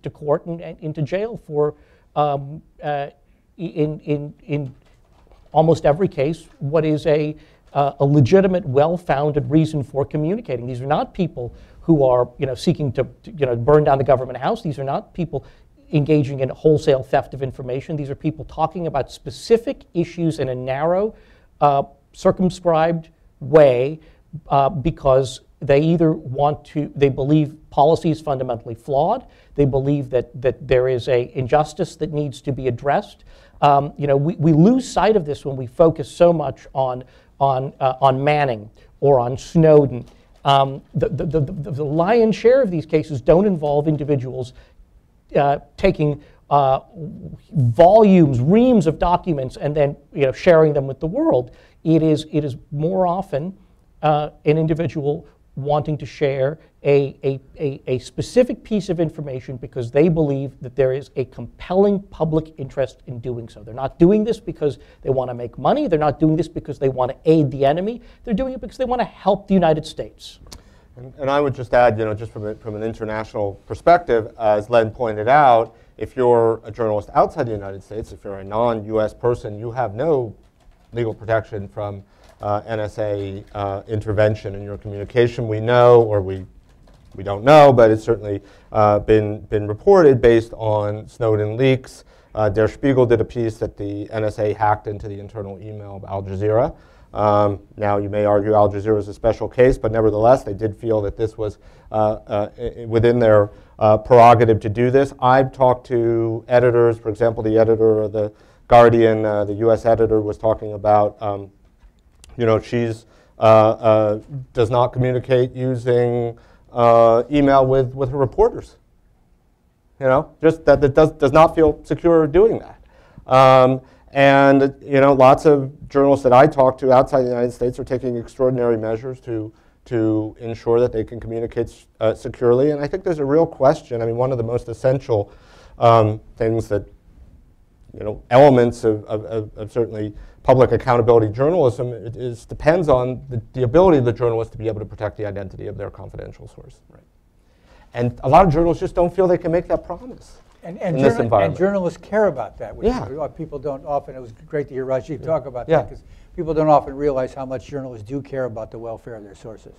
to court and, and into jail for, um, uh, in, in, in almost every case what is a, uh, a legitimate, well-founded reason for communicating. These are not people who are you know, seeking to, to, you know, burn down the government house. These are not people engaging in wholesale theft of information. These are people talking about specific issues in a narrow, uh, circumscribed way uh, because they either want to, they believe policy is fundamentally flawed, they believe that, that there is a injustice that needs to be addressed, Um, you know, we, we lose sight of this when we focus so much on, on, uh, on Manning or on Snowden. Um, the, the, the, the, lion's share of these cases don't involve individuals uh, taking uh, volumes, reams of documents, and then you know, sharing them with the world. It is, it is more often uh, an individual wanting to share a, a, a, a specific piece of information because they believe that there is a compelling public interest in doing so. They're not doing this because they want to make money. They're not doing this because they want to aid the enemy. They're doing it because they want to help the United States. And, and I would just add, you know, just from, a, from an international perspective, as Len pointed out, if you're a journalist outside the United States, if you're a non-U.S. person, you have no legal protection from NSA uh, intervention in your communication. We know, or we we don't know, but it's certainly uh, been been reported based on Snowden leaks. Uh, Der Spiegel did a piece that the NSA hacked into the internal email of Al Jazeera. Um, now, you may argue Al Jazeera is a special case, but nevertheless, they did feel that this was uh, uh, within their uh, prerogative to do this. I've talked to editors, for example, the editor of the Guardian, uh, the U.S. editor, was talking about, um, you know, she's uh, uh, does not communicate using email with, with her reporters. You know, just that, that does, does not feel secure doing that. Um, and you know, lots of journalists that I talk to outside the United States are taking extraordinary measures to to ensure that they can communicate uh, securely. And I think there's a real question. I mean, one of the most essential um, things that you know elements of, of, of, certainly public accountability journalism is depends on the, the ability of the journalist to be able to protect the identity of their confidential source. Right. And a lot of journalists just don't feel they can make that promise. And, and, in this environment. and journalists care about that, which Yeah. is people don't often, it was great to hear Rajiv talk about Yeah. that, because people don't often realize how much journalists do care about the welfare of their sources.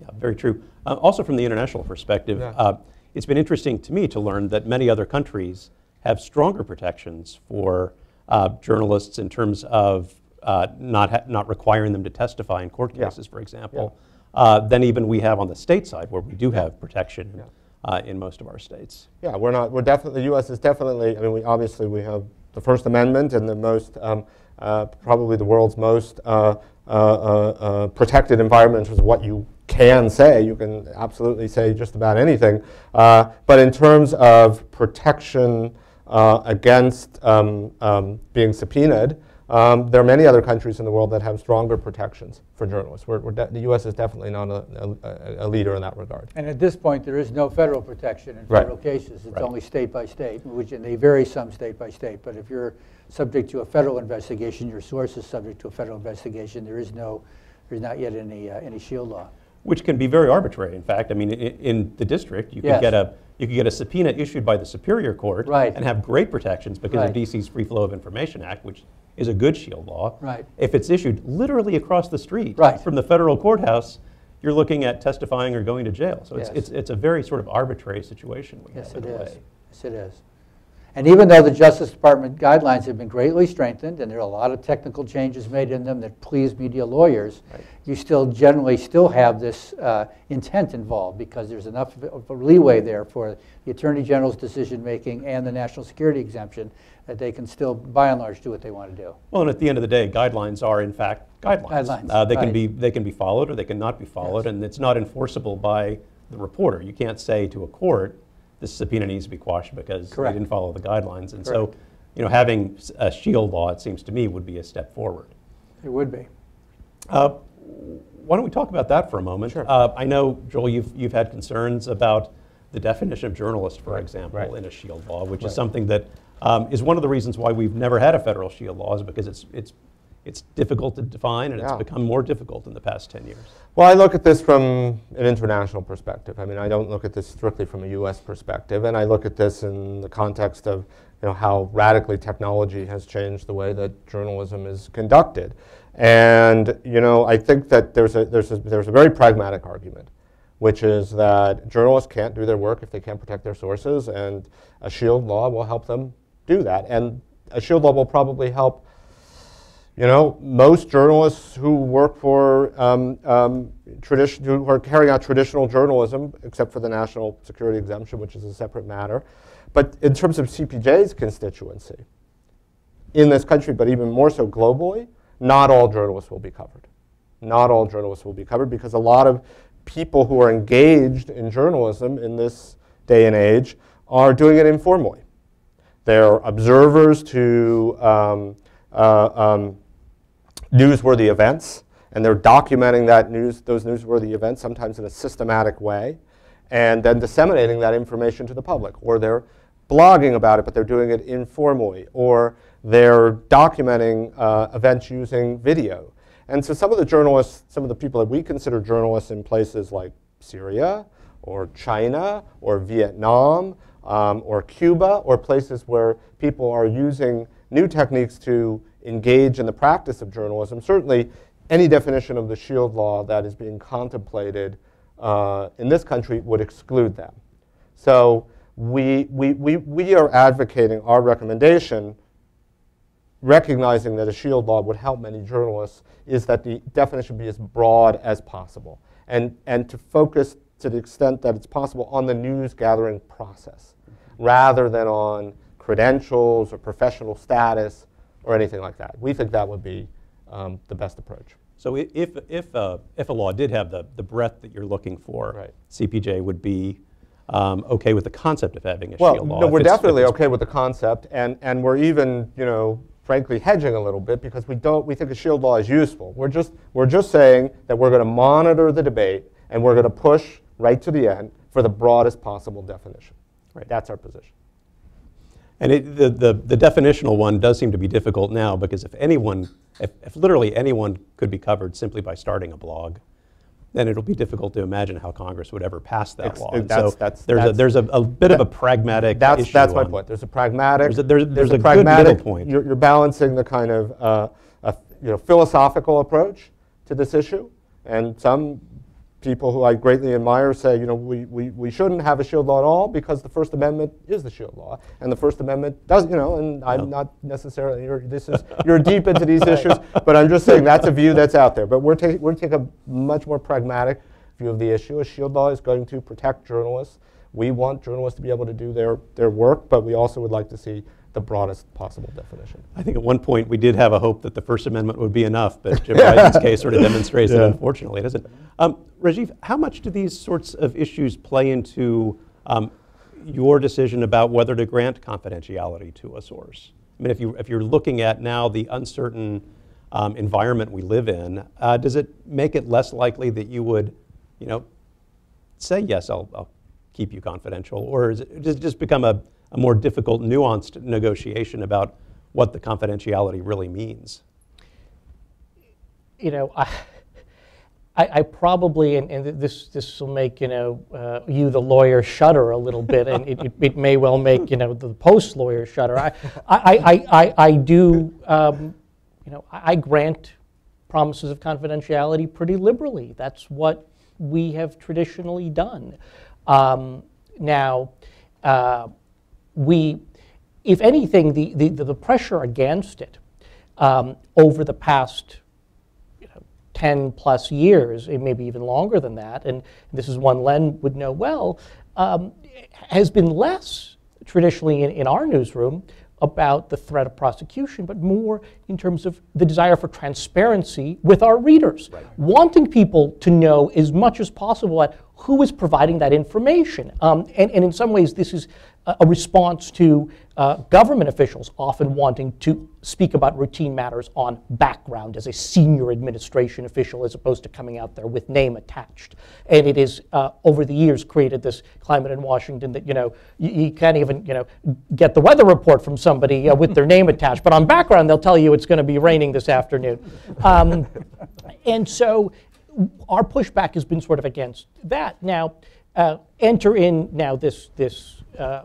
Yeah, very true. Uh, also, from the international perspective, Yeah. uh, it's been interesting to me to learn that many other countries have stronger protections for uh, journalists in terms of uh, not, ha- not requiring them to testify in court Yeah. cases, for example, uh, than even we have on the state side, where we do have protection uh, in most of our states. Yeah, we're not. We're definitely. The U.S. is definitely. I mean, we obviously we have the First Amendment and the most, um, uh, probably the world's most uh, uh, uh, uh protected environment in terms of what you can say. You can absolutely say just about anything. Uh, but in terms of protection against um, um, being subpoenaed. Um, there are many other countries in the world that have stronger protections for journalists. We're, we're the U.S. is definitely not a, a, a, leader in that regard. And at this point, there is no federal protection in Right. federal cases. It's Right. only state by state, which, and they vary some state by state. But if you're subject to a federal investigation, your source is subject to a federal investigation. There is no, there's not yet any, uh, any shield law. Which can be very arbitrary. In fact, I mean, in, in the district, you Yes. could get a you could get a subpoena issued by the Superior Court Right. and have great protections because Right. of DC's Free Flow of Information Act, which is a good shield law. Right. If it's issued literally across the street Right. from the federal courthouse, you're looking at testifying or going to jail. So it's, Yes. it's, it's a very sort of arbitrary situation we Yes, have it is. Yes, it is. And even though the Justice Department guidelines have been greatly strengthened, and there are a lot of technical changes made in them that please media lawyers, Right. you still generally still have this uh, intent involved because there's enough of a- leeway there for the Attorney General's decision-making and the national security exemption that they can still, by and large, do what they want to do. Well, and at the end of the day, guidelines are in fact guidelines. Guidelines, Uh, they can be they can be followed or they cannot be followed, Yes. and it's not enforceable by the reporter. You can't say to a court, "This subpoena needs to be quashed because Correct. they didn't follow the guidelines." And so, you know, having a shield law, it seems to me, would be a step forward. It would be. Uh, why don't we talk about that for a moment? Sure. Uh, I know, Joel, you've, you've had concerns about the definition of journalist, for Right, example, right. in a shield law, which Right. is something that um, is one of the reasons why we've never had a federal shield law, is because it's, it's, it's difficult to define and it's become more difficult in the past 10 years. Well, I look at this from an international perspective. I mean, I don't look at this strictly from a U.S. perspective, and I look at this in the context of you know how radically technology has changed the way that journalism is conducted. And you know, I think that there's a there's a, there's a very pragmatic argument, which is that journalists can't do their work if they can't protect their sources, and a shield law will help them do that. And a shield law will probably help you know, most journalists who work for um, um, tradition, who are carrying out traditional journalism, except for the national security exemption, which is a separate matter. But in terms of CPJ's constituency, in this country, but even more so globally, not all journalists will be covered. Not all journalists will be covered because a lot of people who are engaged in journalism in this day and age are doing it informally. They're observers to um, uh, um, newsworthy events, and they're documenting that news, those newsworthy events, sometimes in a systematic way, and then disseminating that information to the public. Or they're blogging about it, but they're doing it informally. Or they're documenting uh, events using video. And so some of the journalists, some of the people that we consider journalists in places like Syria or China or Vietnam um, or Cuba or places where people are using new techniques to engage in the practice of journalism, certainly any definition of the shield law that is being contemplated uh, in this country would exclude them. So we, we, we, we are advocating our recommendation recognizing that a shield law would help many journalists is that the definition be as broad as possible and, and to focus to the extent that it's possible on the news gathering process rather than on credentials or professional status or anything like that. We think that would be um, the best approach. So if, if, uh, if a law did have the, the breadth that you're looking for, Right. CPJ would be um, okay with the concept of having a Well, shield law? no, we're definitely okay with the concept, and, and we're even, you know, frankly hedging a little bit because we don't, we think a shield law is useful. We're just, we're just saying that we're going to monitor the debate and we're going to push right to the end for the broadest possible definition. Right. That's our position. And it, the, the, the definitional one does seem to be difficult now because if anyone, if, if literally anyone could be covered simply by starting a blog, then it'll be difficult to imagine how Congress would ever pass that Ex- law. that's- so that's- there's, a, there's a, a bit of a pragmatic That's, issue that's my point. There's a pragmatic. There's a- there's- there's a good pragmatic, point. You're, you're balancing the kind of uh, a, you know, philosophical approach to this issue, and some people who I greatly admire say, you know, we, we, we shouldn't have a shield law at all because the First Amendment is the shield law, and the First Amendment does, you know, and I'm not necessarily, you're, this is, you're deep into these [laughs] issues, but I'm just saying that's a view that's out there. But we're taking, we're taking a much more pragmatic view of the issue. A shield law is going to protect journalists. We want journalists to be able to do their, their work, but we also would like to see the broadest possible definition. I think at one point we did have a hope that the First Amendment would be enough, but Jim [laughs] Risen's case sort of demonstrates that Yeah. unfortunately it isn't. Um, Rajiv, how much do these sorts of issues play into um, your decision about whether to grant confidentiality to a source? I mean, if, you, if you're looking at now the uncertain um, environment we live in, uh, does it make it less likely that you would, you know, say, yes, I'll, I'll keep you confidential? Or is it, does it just become a, a more difficult, nuanced negotiation about what the confidentiality really means? you know, I, I, I probably, and, and this this will make you know uh, you the lawyer shudder a little bit, and it, it, it may well make you know the post lawyer shudder. I I, I, I, I do um, you know I I grant promises of confidentiality pretty liberally. That's what we have traditionally done. Um, now, uh, we, if anything, the, the, the pressure against it um, over the past you know, 10 plus years, maybe even longer than that, and this is one Len would know well, um, has been less traditionally in, in our newsroom about the threat of prosecution, but more in terms of the desire for transparency with our readers, wanting people to know as much as possible at who is providing that information. Um, and, and in some ways, this is a, response to uh, government officials often wanting to speak about routine matters on background as a senior administration official as opposed to coming out there with name attached. And it is uh, over the years created this climate in Washington that you know you, you can't even you know get the weather report from somebody uh, with their name attached, but on background they'll tell you it's going to be raining this afternoon. Um, and so our pushback has been sort of against that. Now, uh, enter in now this this uh,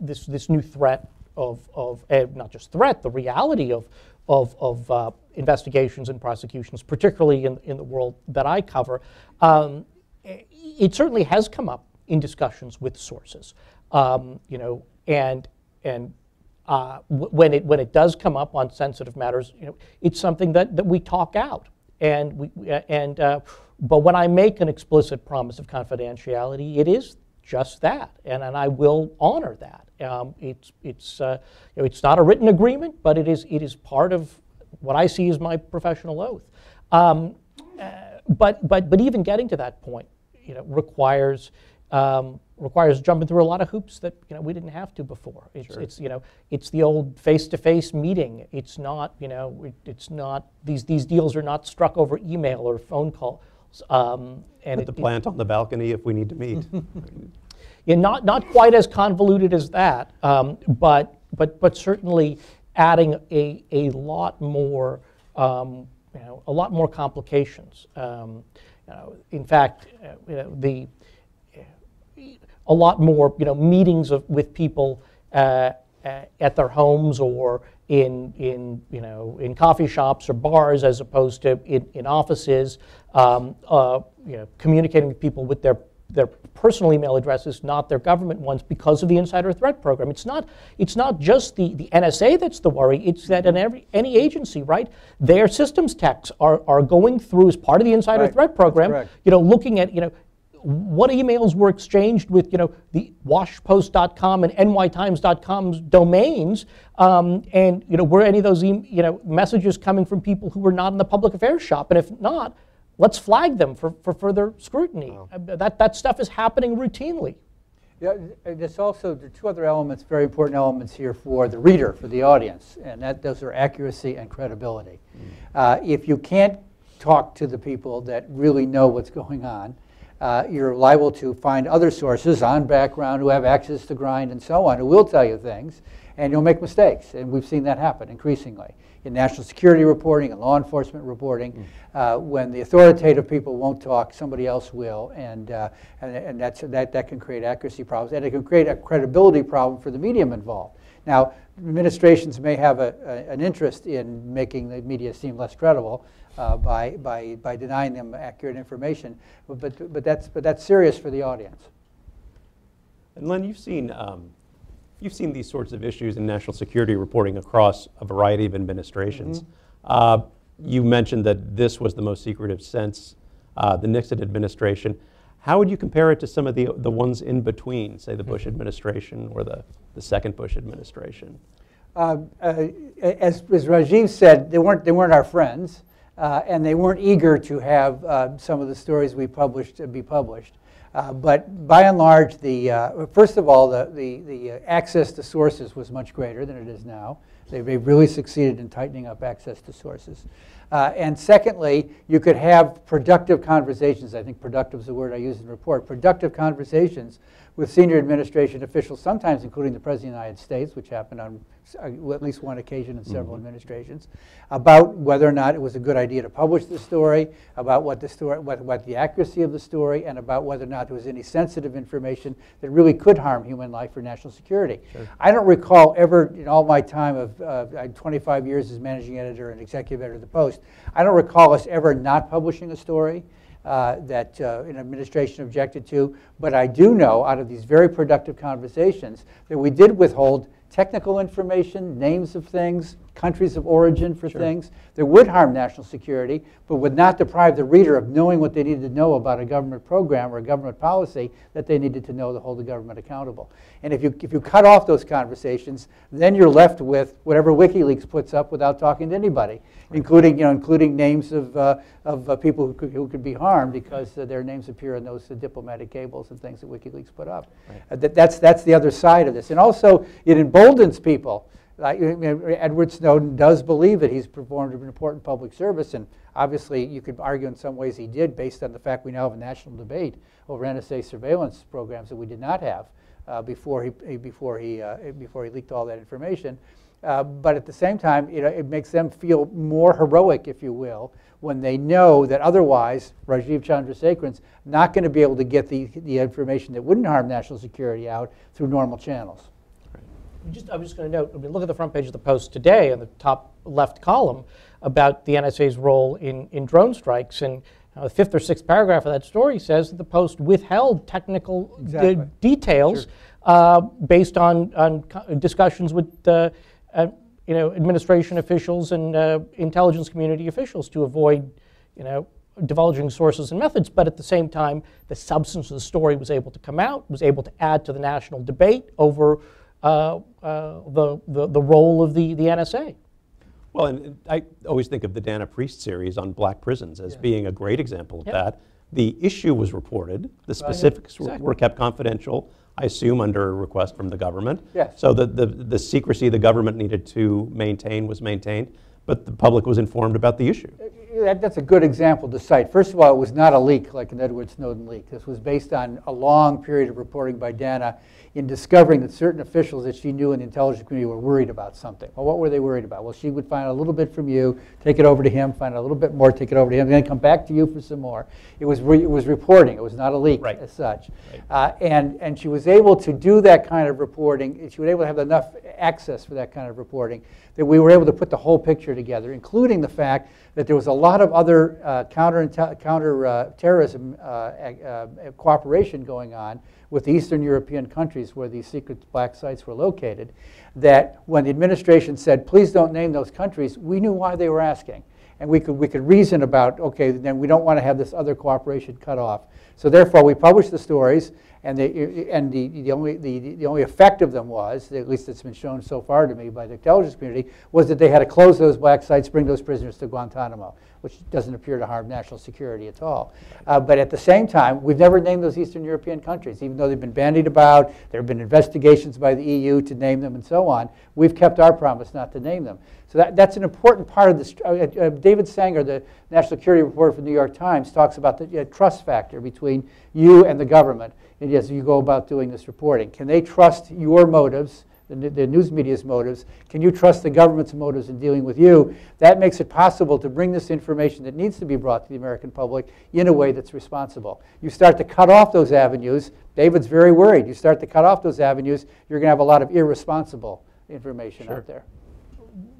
this this new threat of of uh, not just threat, the reality of of of uh, investigations and prosecutions, particularly in in the world that I cover. Um, it certainly has come up in discussions with sources, um, you know, and and uh, when it when it does come up on sensitive matters, you know, it's something that, that we talk out, and we and uh, but when I make an explicit promise of confidentiality, it is just that, and, and I will honor that. Um, it's it's uh, you know, it's not a written agreement, but it is it is part of what I see as my professional oath. Um, uh, but but but even getting to that point, you know, requires um, requires jumping through a lot of hoops that you know we didn't have to before. It's, it's you know it's the old face-to-face meeting. It's not you know it, it's not these these deals are not struck over email or phone calls. Um, and Put the it- plant on the balcony if we need to meet. [laughs] yeah, not, not quite as convoluted as that, um, but, but, but certainly adding a, a lot more, um, you know, a lot more complications. Um, you know, in fact, uh, you know, the, a lot more, you know, meetings of, with people uh, uh, at their homes or in, in, you know, in coffee shops or bars as opposed to in, in offices, um, uh, you know, communicating with people with their, their personal email addresses, not their government ones, because of the insider threat program. It's not, it's not just the, the NSA that's the worry, it's that in every, any agency, right, their systems techs are, are going through as part of the insider Right, threat program, you know, looking at, you know, what emails were exchanged with, you know, the washpost.com and nytimes.com's domains, um, and you know, were any of those, em- you know, messages coming from people who were not in the public affairs shop? And if not, let's flag them for, for further scrutiny. Uh, That that stuff is happening routinely. Yeah, there's also, there two other elements, very important elements here for the reader, for the audience, and that, those are accuracy and credibility. Uh, If you can't talk to the people that really know what's going on, uh, you're liable to find other sources on background who have access to grind and so on, who will tell you things, and you'll make mistakes, and we've seen that happen increasingly in national security reporting and law enforcement reporting. Uh, when the authoritative people won't talk, somebody else will, and, uh, and, and that's, that, that can create accuracy problems, and it can create a credibility problem for the medium involved. Now, administrations may have a, a, an interest in making the media seem less credible uh, by, by, by denying them accurate information, but, but, but, that's, but that's serious for the audience. And Len, you've seen, um, you've seen these sorts of issues in national security reporting across a variety of administrations. Uh, you mentioned that this was the most secretive since uh, the Nixon administration. How would you compare it to some of the, the ones in between, say the Bush administration or the, the second Bush administration? Uh, uh, as, as Rajiv said, they weren't, they weren't our friends, uh, and they weren't eager to have uh, some of the stories we published uh, be published. Uh, but by and large, the, uh, first of all, the, the, the uh, access to sources was much greater than it is now. They, they really succeeded in tightening up access to sources. Uh, and secondly, you could have productive conversations. I think productive is the word I use in the report. Productive conversations with senior administration officials, sometimes including the President of the United States, which happened on uh, at least one occasion in several administrations, about whether or not it was a good idea to publish the story, about what the story, what, what the accuracy of the story, and about whether or not there was any sensitive information that really could harm human life or national security. I don't recall ever, in all my time of uh, 25 years as managing editor and executive editor of the Post, I don't recall us ever not publishing a story uh, that uh, an administration objected to. But I do know, out of these very productive conversations, that we did withhold technical information, names of things, countries of origin for things that would harm national security, but would not deprive the reader of knowing what they needed to know about a government program or a government policy that they needed to know to hold the government accountable. And if you, if you cut off those conversations, then you're left with whatever WikiLeaks puts up without talking to anybody, including, you know, including names of, uh, of uh, people who could, who could be harmed because uh, their names appear in those uh, diplomatic cables and things that WikiLeaks put up. Uh, that, that's, that's the other side of this. And also, it emboldens people. Like, Edward Snowden does believe that he's performed an important public service, and obviously you could argue in some ways he did based on the fact we now have a national debate over NSA surveillance programs that we did not have uh, before he, he- before, he, uh, before he leaked all that information. Uh, but at the same time, you know, it makes them feel more heroic, if you will, when they know that otherwise Rajiv Chandrasekaran's not going to be able to get the, the information that wouldn't harm national security out through normal channels. Just, I was just going to note, I mean, look at the front page of the Post today on the top left column about the NSA's role in, in drone strikes. And uh, the fifth or sixth paragraph of that story says that the Post withheld technical d- Exactly. details uh, based on, on discussions with uh, uh, you know, administration officials and uh, intelligence community officials to avoid you know, divulging sources and methods, but at the same time, the substance of the story was able to come out, was able to add to the national debate over uh, uh, the, the, the role of the, the NSA. Well, and and I always think of the Dana Priest series on black prisons as being a great example of Yep. that. The issue was reported, the specifics were- exactly. were kept confidential, I assume under a request from the government. Yes. So the, the, the secrecy the government needed to maintain was maintained, but the public was informed about the issue. That, that's a good example to cite. First of all, it was not a leak like an Edward Snowden leak. This was based on a long period of reporting by Dana in discovering that certain officials that she knew in the intelligence community were worried about something. Well, what were they worried about? Well, she would find a little bit from you, take it over to him, find a little bit more, take it over to him, then come back to you for some more. It was, re- it was reporting. It was not a leak Right. as such. Uh, and, and she was able to do that kind of reporting. She was able to have enough access for that kind of reporting that we were able to put the whole picture together, including the fact that there was a lot of other uh, counter, counter uh, terrorism uh, uh, cooperation going on with the Eastern European countries where these secret black sites were located. That when the administration said, please don't name those countries, we knew why they were asking. And we could, we could reason about, okay, then we don't want to have this other cooperation cut off. So therefore, we published the stories, and, the, and the, the, only, the, the only effect of them was, at least it's been shown so far to me by the intelligence community, was that they had to close those black sites, bring those prisoners to Guantanamo, which doesn't appear to harm national security at all. Uh, but at the same time, we've never named those Eastern European countries, even though they've been bandied about, there have been investigations by the EU to name them and so on. We've kept our promise not to name them. So that, that's an important part of this. Uh, uh, David Sanger, the national security reporter for the New York Times, talks about the uh, trust factor between you and the government. And yes, you go about doing this reporting. Can they trust your motives, the, the news media's motives? Can you trust the government's motives in dealing with you? That makes it possible to bring this information that needs to be brought to the American public in a way that's responsible. You start to cut off those avenues. David's very worried. You start to cut off those avenues, you're going to have a lot of irresponsible information out there.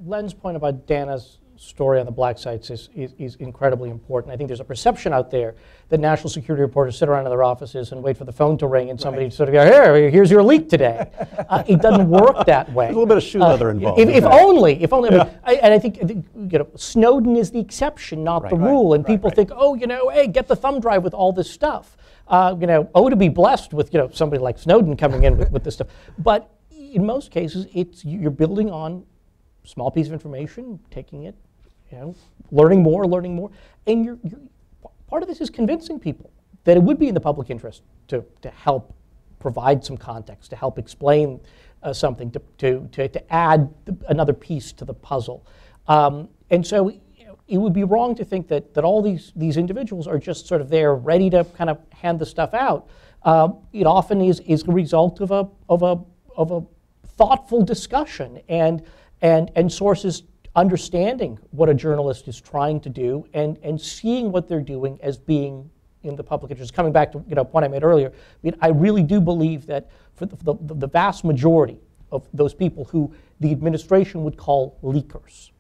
Len's point about Dana's story on the black sites is, is, is incredibly important. I think there's a perception out there that national security reporters sit around in their offices and wait for the phone to ring and somebody sort of go, here, here's your leak today. [laughs] uh, it doesn't work that way. There's a little bit of shoe leather involved. If, if only, if only. I mean, I, and I think, I think, you know, Snowden is the exception, not the Right. Right, rule. And people think, oh, you know, hey, get the thumb drive with all this stuff. Uh, you know, oh, to be blessed with you know somebody like Snowden coming in with, with this stuff. But in most cases, it's you're building on small piece of information, taking it, you know, learning more, learning more, and you're, you're part of this is convincing people that it would be in the public interest to, to help provide some context, to help explain uh, something, to, to, to, to add th- another piece to the puzzle. Um, and so you know, it would be wrong to think that, that all these, these individuals are just sort of there ready to kind of hand the stuff out. Uh, it often is, is the result of a, of a, of a thoughtful discussion and, and, and sources understanding what a journalist is trying to do and, and seeing what they're doing as being in the public interest. Coming back to you know, point I made earlier, I, mean, I really do believe that for the, the, the vast majority of those people who the administration would call leakers,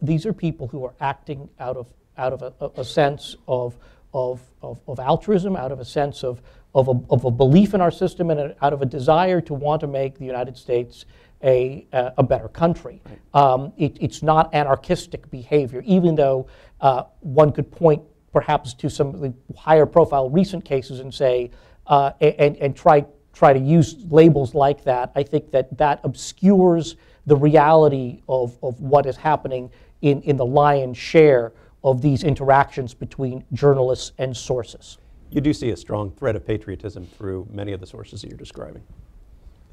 these are people who are acting out of, out of a, a- a sense of, of, of, of altruism, out of a sense of, of, a, of a belief in our system, and a- out of a desire to want to make the United States a, a, a better country. Um, it, it's not anarchistic behavior, even though uh, one could point perhaps to some of the higher profile recent cases and say, uh, and, and try, try to use labels like that. I think that that obscures the reality of, of what is happening in, in the lion's share of these interactions between journalists and sources. You do see a strong thread of patriotism through many of the sources that you're describing,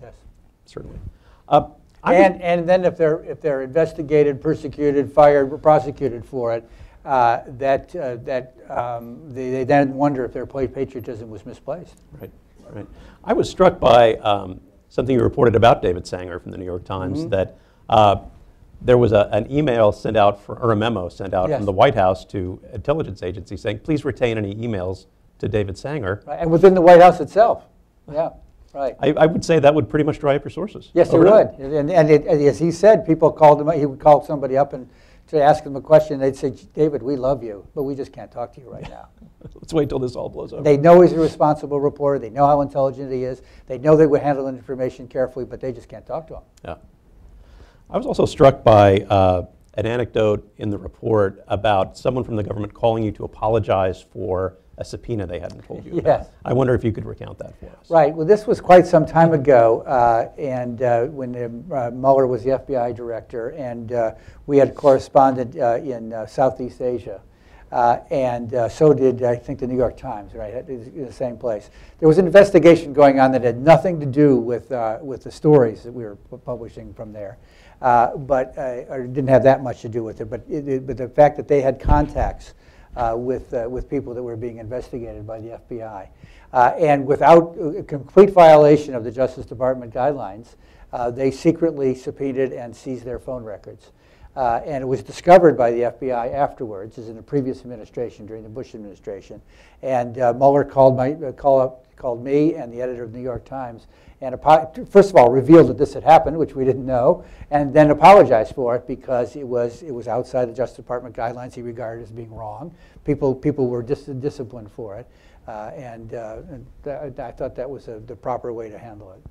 Yes. certainly. Uh, And, and then if they're, if they're investigated, persecuted, fired, prosecuted for it, uh, that, uh, that um, they, they then wonder if their patriotism was misplaced. Right, right. I was struck by um, something you reported about David Sanger from the New York Times Mm-hmm. that uh, there was a, an email sent out for, or a memo sent out Yes. from the White House to intelligence agencies saying, please retain any emails to David Sanger. Right, And within the White House itself, [laughs] yeah, right. I, I would say that would pretty much dry up your sources. Yes, it would. And, and it, as he said, people called him, he would call somebody up and to ask them a question, they'd say, David, we love you, but we just can't talk to you right now. [laughs] Let's wait till this all blows over. They know he's a responsible reporter, they know how intelligent he is, they know they would handle information carefully, but they just can't talk to him. Yeah. I was also struck by uh, an anecdote in the report about someone from the government calling you to apologize for a subpoena they hadn't told you [laughs] about. Yes. I wonder if you could recount that for us. Right. Well, this was quite some time ago, uh, and uh, when uh, Mueller was the FBI director, and uh, we had corresponded uh, in uh, Southeast Asia. Uh, and uh, so did, I think, the New York Times, right, in the same place. There was an investigation going on that had nothing to do with, uh, with the stories that we were pu- publishing from there, uh, but, uh, or didn't have that much to do with it. But, it, it- but the fact that they had contacts uh, with, uh, with people that were being investigated by the FBI. Uh, and without complete violation of the Justice Department guidelines, uh, they secretly subpoenaed and seized their phone records. Uh, and it was discovered by the FBI afterwards, as in the previous administration, during the Bush administration. And uh, Mueller called, my, uh, call up, called me and the editor of the New York Times, and first of all revealed that this had happened, which we didn't know, and then apologized for it because it was, it was outside the Justice Department guidelines he regarded as being wrong. People, people were dis- disciplined for it, uh, and, uh, and th- I thought that was a, the proper way to handle it.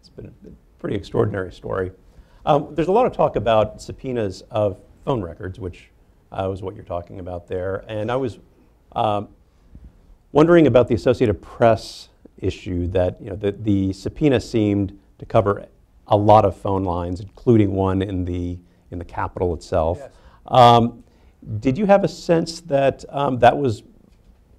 It's been a pretty extraordinary story. Um, there's a lot of talk about subpoenas of phone records, which uh, was what you're talking about there. And I was um, wondering about the Associated Press issue that you know the, the subpoena seemed to cover a lot of phone lines, including one in the in the Capitol itself. Yes. Um, did you have a sense that um, that was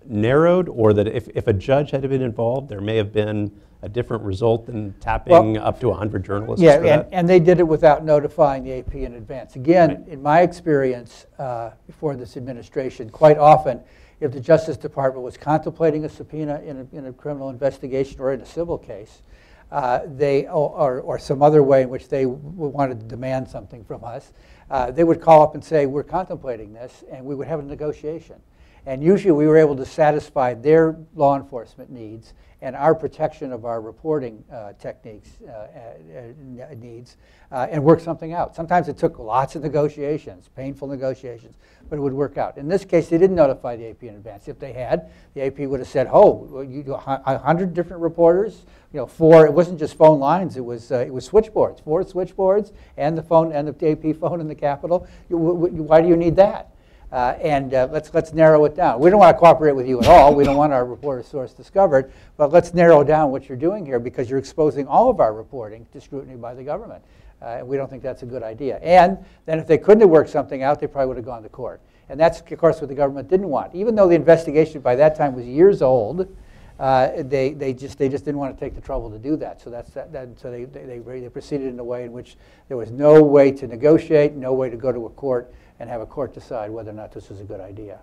narrowed, or that if, if a judge had been involved, there may have been a different result than tapping up to 100 journalists Yeah, and, and they did it without notifying the AP in advance. Again, in my experience uh, before this administration, quite often, if the Justice Department was contemplating a subpoena in a, in a criminal investigation or in a civil case, uh, they, or, or some other way in which they wanted to demand something from us, uh, they would call up and say, we're contemplating this, and we would have a negotiation. And usually we were able to satisfy their law enforcement needs and our protection of our reporting uh, techniques uh, uh, needs uh, and work something out. Sometimes it took lots of negotiations, painful negotiations, but it would work out. In this case, they didn't notify the AP in advance. If they had, the AP would have said, "Oh, you do a hundred different reporters, you know, four. It wasn't just phone lines; it was uh, it was switchboards, four switchboards, and the phone and the AP phone in the Capitol. Why do you need that?" Uh, and uh, let's, let's narrow it down. We don't want to cooperate with you at all. We don't want our reporter source discovered. But let's narrow down what you're doing here because you're exposing all of our reporting to scrutiny by the government. Uh, and we don't think that's a good idea. And then if they couldn't have worked something out, they probably would have gone to court. And that's, of course, what the government didn't want. Even though the investigation by that time was years old, uh, they, they, just, they just didn't want to take the trouble to do that. So, that's that, that, so they, they, they, they proceeded in a way in which there was no way to negotiate, no way to go to a court and have a court decide whether or not this is a good idea.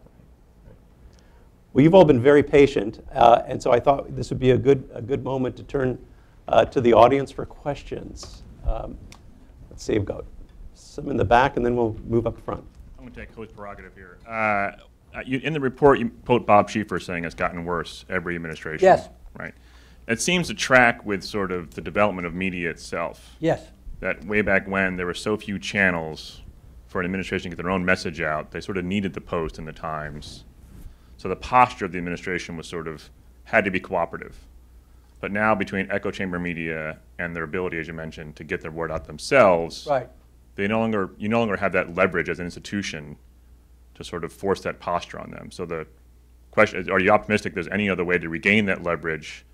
Well, you've all been very patient, uh, and so I thought this would be a good, a good moment to turn uh, to the audience for questions. Um, let's see, I've got some in the back, and then we'll move up front. I'm going to take host prerogative here. Uh, uh, you, in the report, you quote Bob Schieffer saying it's gotten worse every administration. Yes. Right. It seems to track with sort of the development of media itself. Yes. That way back when there were so few channels for an administration to get their own message out, they sort of needed the Post and the Times. So the posture of the administration was sort of had to be cooperative. But now between echo chamber media and their ability, as you mentioned, to get their word out themselves, Right. they no longer you no longer have that leverage as an institution to sort of force that posture on them. So the question is, are you optimistic there's any other way to regain that leverage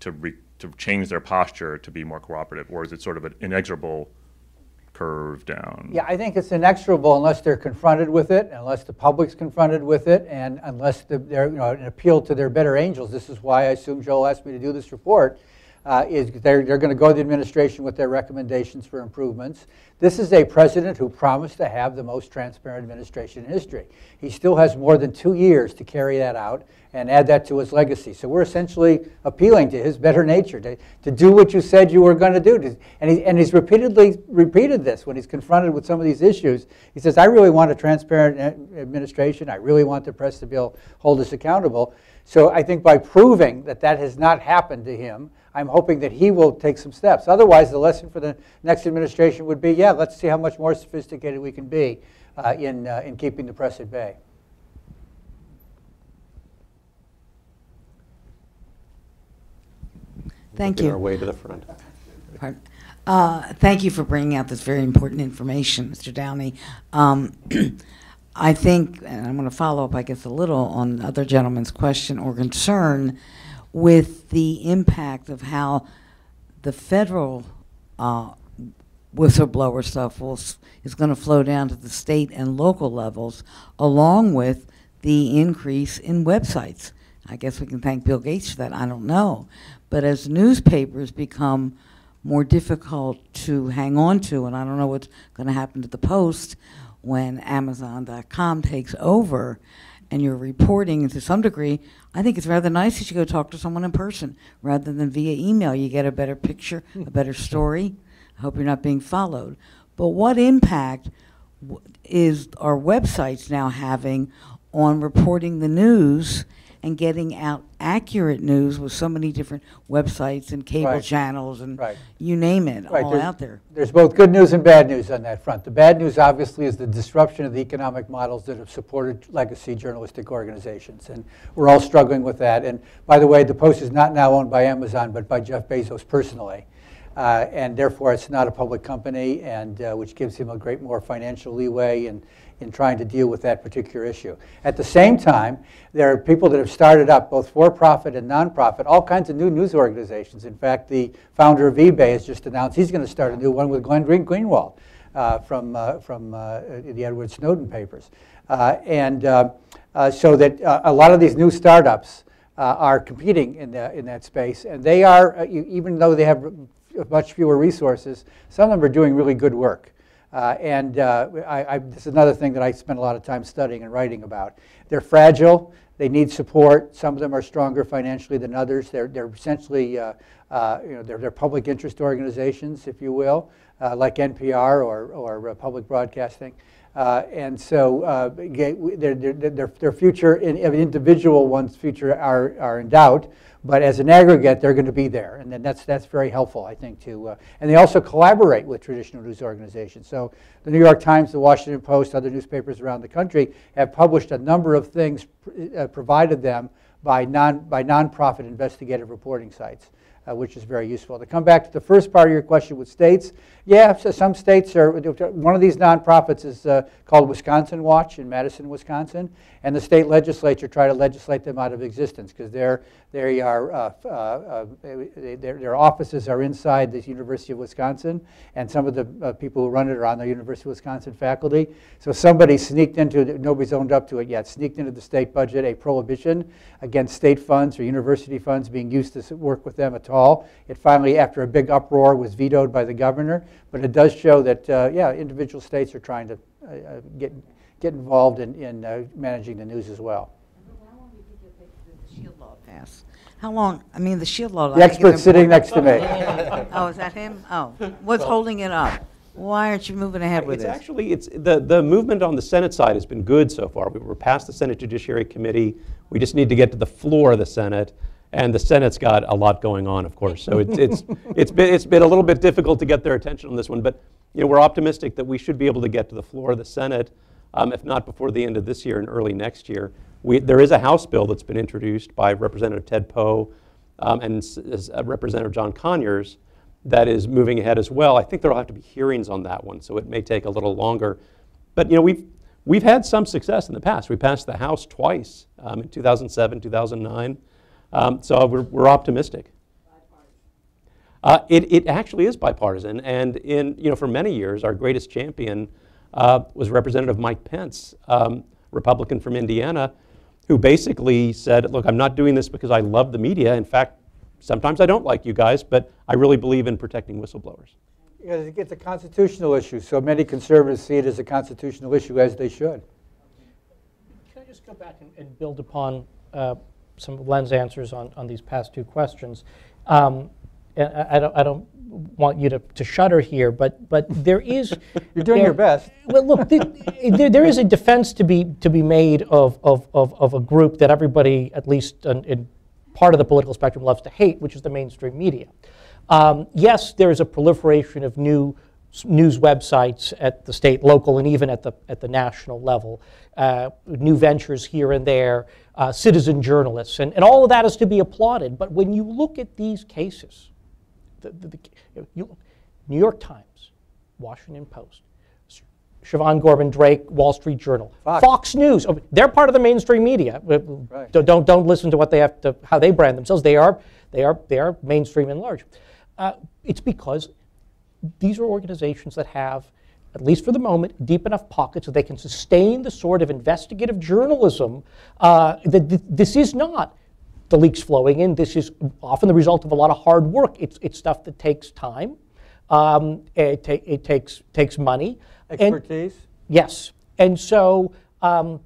to re, to change their posture to be more cooperative, or is it sort of an inexorable curve down? Yeah, I think it's inexorable unless they're confronted with it, unless the public's confronted with it, and unless the, they're, you know, an appeal to their better angels. This is why I assume Joel asked me to do this report. Uh, is they're, they're going to go to the administration with their recommendations for improvements. This is a president who promised to have the most transparent administration in history. He still has more than two years to carry that out and add that to his legacy. So we're essentially appealing to his better nature to, to do what you said you were going to do. And, he, and he's repeatedly repeated this when he's confronted with some of these issues. He says, I really want a transparent administration. I really want the press to be able to hold us accountable. So I think by proving that that has not happened to him, I'm hoping that he will take some steps. Otherwise, the lesson for the next administration would be, yeah, let's see how much more sophisticated we can be uh, in, uh, in keeping the press at bay. Thank Making you. Our way to the front. Uh, Thank you for bringing out this very important information, Mr. Downie. Um, [clears throat] I think, and I'm going to follow up, I guess, a little on the other gentleman's question or concern with the impact of how the federal uh, whistleblower stuff will, is going to flow down to the state and local levels, along with the increase in websites. I guess we can thank Bill Gates for that, I don't know. But as newspapers become more difficult to hang on to, and I don't know what's going to happen to the Post when Amazon.com takes over and you're reporting to some degree, I think it's rather nice that you go talk to someone in person rather than via email. You get a better picture, a better hmm. story. I hope you're not being followed. But what impact is our websites now having on reporting the news and getting out accurate news with so many different websites and cable Right. channels and Right. you name it, Right, all there's- out there? There's both good news and bad news on that front. The bad news, obviously, is the disruption of the economic models that have supported legacy journalistic organizations. And we're all struggling with that. And by the way, the Post is not now owned by Amazon, but by Jeff Bezos personally. Uh, and therefore, it's not a public company, and uh, which gives him a great more financial leeway in, in trying to deal with that particular issue. At the same time, there are people that have started up, both for-profit and nonprofit, all kinds of new news organizations. In fact, the founder of eBay has just announced he's going to start a new one with Glenn Green Greenwald uh, from, uh, from uh, the Edward Snowden papers. Uh, and uh, uh, so that a lot of these new startups are competing in, the, in that space. And they are, even though they have much fewer resources, some of them are doing really good work. Uh, and uh, I, I, this is another thing that I spend a lot of time studying and writing about. They're fragile. They need support. Some of them are stronger financially than others. They're, they're essentially, uh, uh, you know, they're, they're public interest organizations, if you will, uh, like NPR or, or uh, public broadcasting. Uh, and so uh, their, their, their, their future, in, of individual one's future are, are in doubt, but as an aggregate, they're going to be there. And then that's, that's very helpful, I think, to, uh, and they also collaborate with traditional news organizations. So the New York Times, the Washington Post, other newspapers around the country have published a number of things pr- uh, provided them by, non, by nonprofit investigative reporting sites uh, which is very useful. To come back to the first part of your question with states, yeah, so some states are, one of these nonprofits is uh, called Wisconsin Watch in Madison, Wisconsin, and the state legislature try to legislate them out of existence because they're, are, uh, uh, uh, they- their, offices are inside the University of Wisconsin, and some of the uh, people who run it are on the University of Wisconsin faculty. So somebody sneaked into, nobody's owned up to it yet, sneaked into the state budget a prohibition against state funds or university funds being used to work with them at all. It finally, after a big uproar, was vetoed by the governor, but it does show that, uh, yeah, individual states are trying to uh, get, get involved in, in managing the news as well. How long do you think it'll take the shield law to pass? How long, I mean, the shield law. I The think is expert's sitting important. next to me. [laughs] Oh, is that him? Oh, what's holding it up? Why aren't you moving ahead with It's this? actually, it's, the, the movement on the Senate side has been good so far. We were past the Senate Judiciary Committee. We just need to get to the floor of the Senate. And the Senate's got a lot going on, of course. So it's, it's, [laughs] it's, been, it's been a little bit difficult to get their attention on this one. But you know, we're optimistic that we should be able to get to the floor of the Senate, um, if not before the end of this year and early next year. We, there is a House bill that's been introduced by Representative Ted Poe um, and uh, Representative John Conyers that is moving ahead as well. I think there'll have to be hearings on that one, so it may take a little longer. But you know, we've we've had some success in the past. We passed the House twice um, in 2007, 2009. Um, so we're, we're optimistic. Uh, it, it actually is bipartisan, and in you know for many years our greatest champion uh, was Representative Mike Pence, um, Republican from Indiana, who basically said, "Look, I'm not doing this because I love the media. In fact, sometimes I don't like you guys, but I really believe in protecting whistleblowers." Because It's a constitutional issue, so many conservatives see it as a constitutional issue, as they should. Can I just go back and, and build upon uh, some of Len's answers on, on these past two questions? Um, and I, I don't, I don't want you to, to shudder here, but, but there [laughs] is. You're doing there- your best. [laughs] Well, look, the, there, there is a defense to be, to be made of, of, of, of a group that everybody, at least in, in part of the political spectrum, loves to hate, which is the mainstream media. Um, yes, there is a proliferation of new news websites at the state, local, and even at the, at the national level, uh, new ventures here and there, uh, citizen journalists, and, and all of that is to be applauded. But when you look at these cases, the, the, the, you, New York Times, Washington Post, Siobhan Gorman Drake, Wall Street Journal, Fox. News. oh, They're part of the mainstream media. Uh, Right. Don't, don't listen to what they have to how they brand themselves. They are they are they are mainstream and large. Uh, it's because these are organizations that have, at least for the moment, deep enough pockets so they can sustain the sort of investigative journalism uh, that th- this is not the leaks flowing in. This is often the result of a lot of hard work. It's, it's stuff that takes time. Um, it, ta- it takes takes money. And- Expertise? Yes. And so um,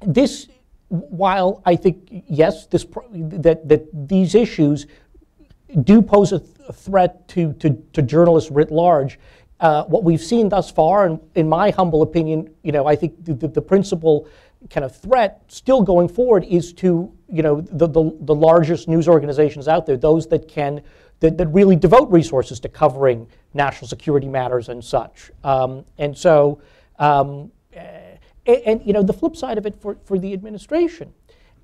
this, while I think, yes, this, pro- that, that these issues do pose a, th- a threat to, to, to journalists writ large, uh, what we've seen thus far, and in my humble opinion, you know, I think the, the, the principal kind of threat still going forward is to, you know, the, the, the largest news organizations out there, those that can, that, that really devote resources to covering national security matters and such. Um, and so, um, eh, and, and, you know, the flip side of it for, for the administration,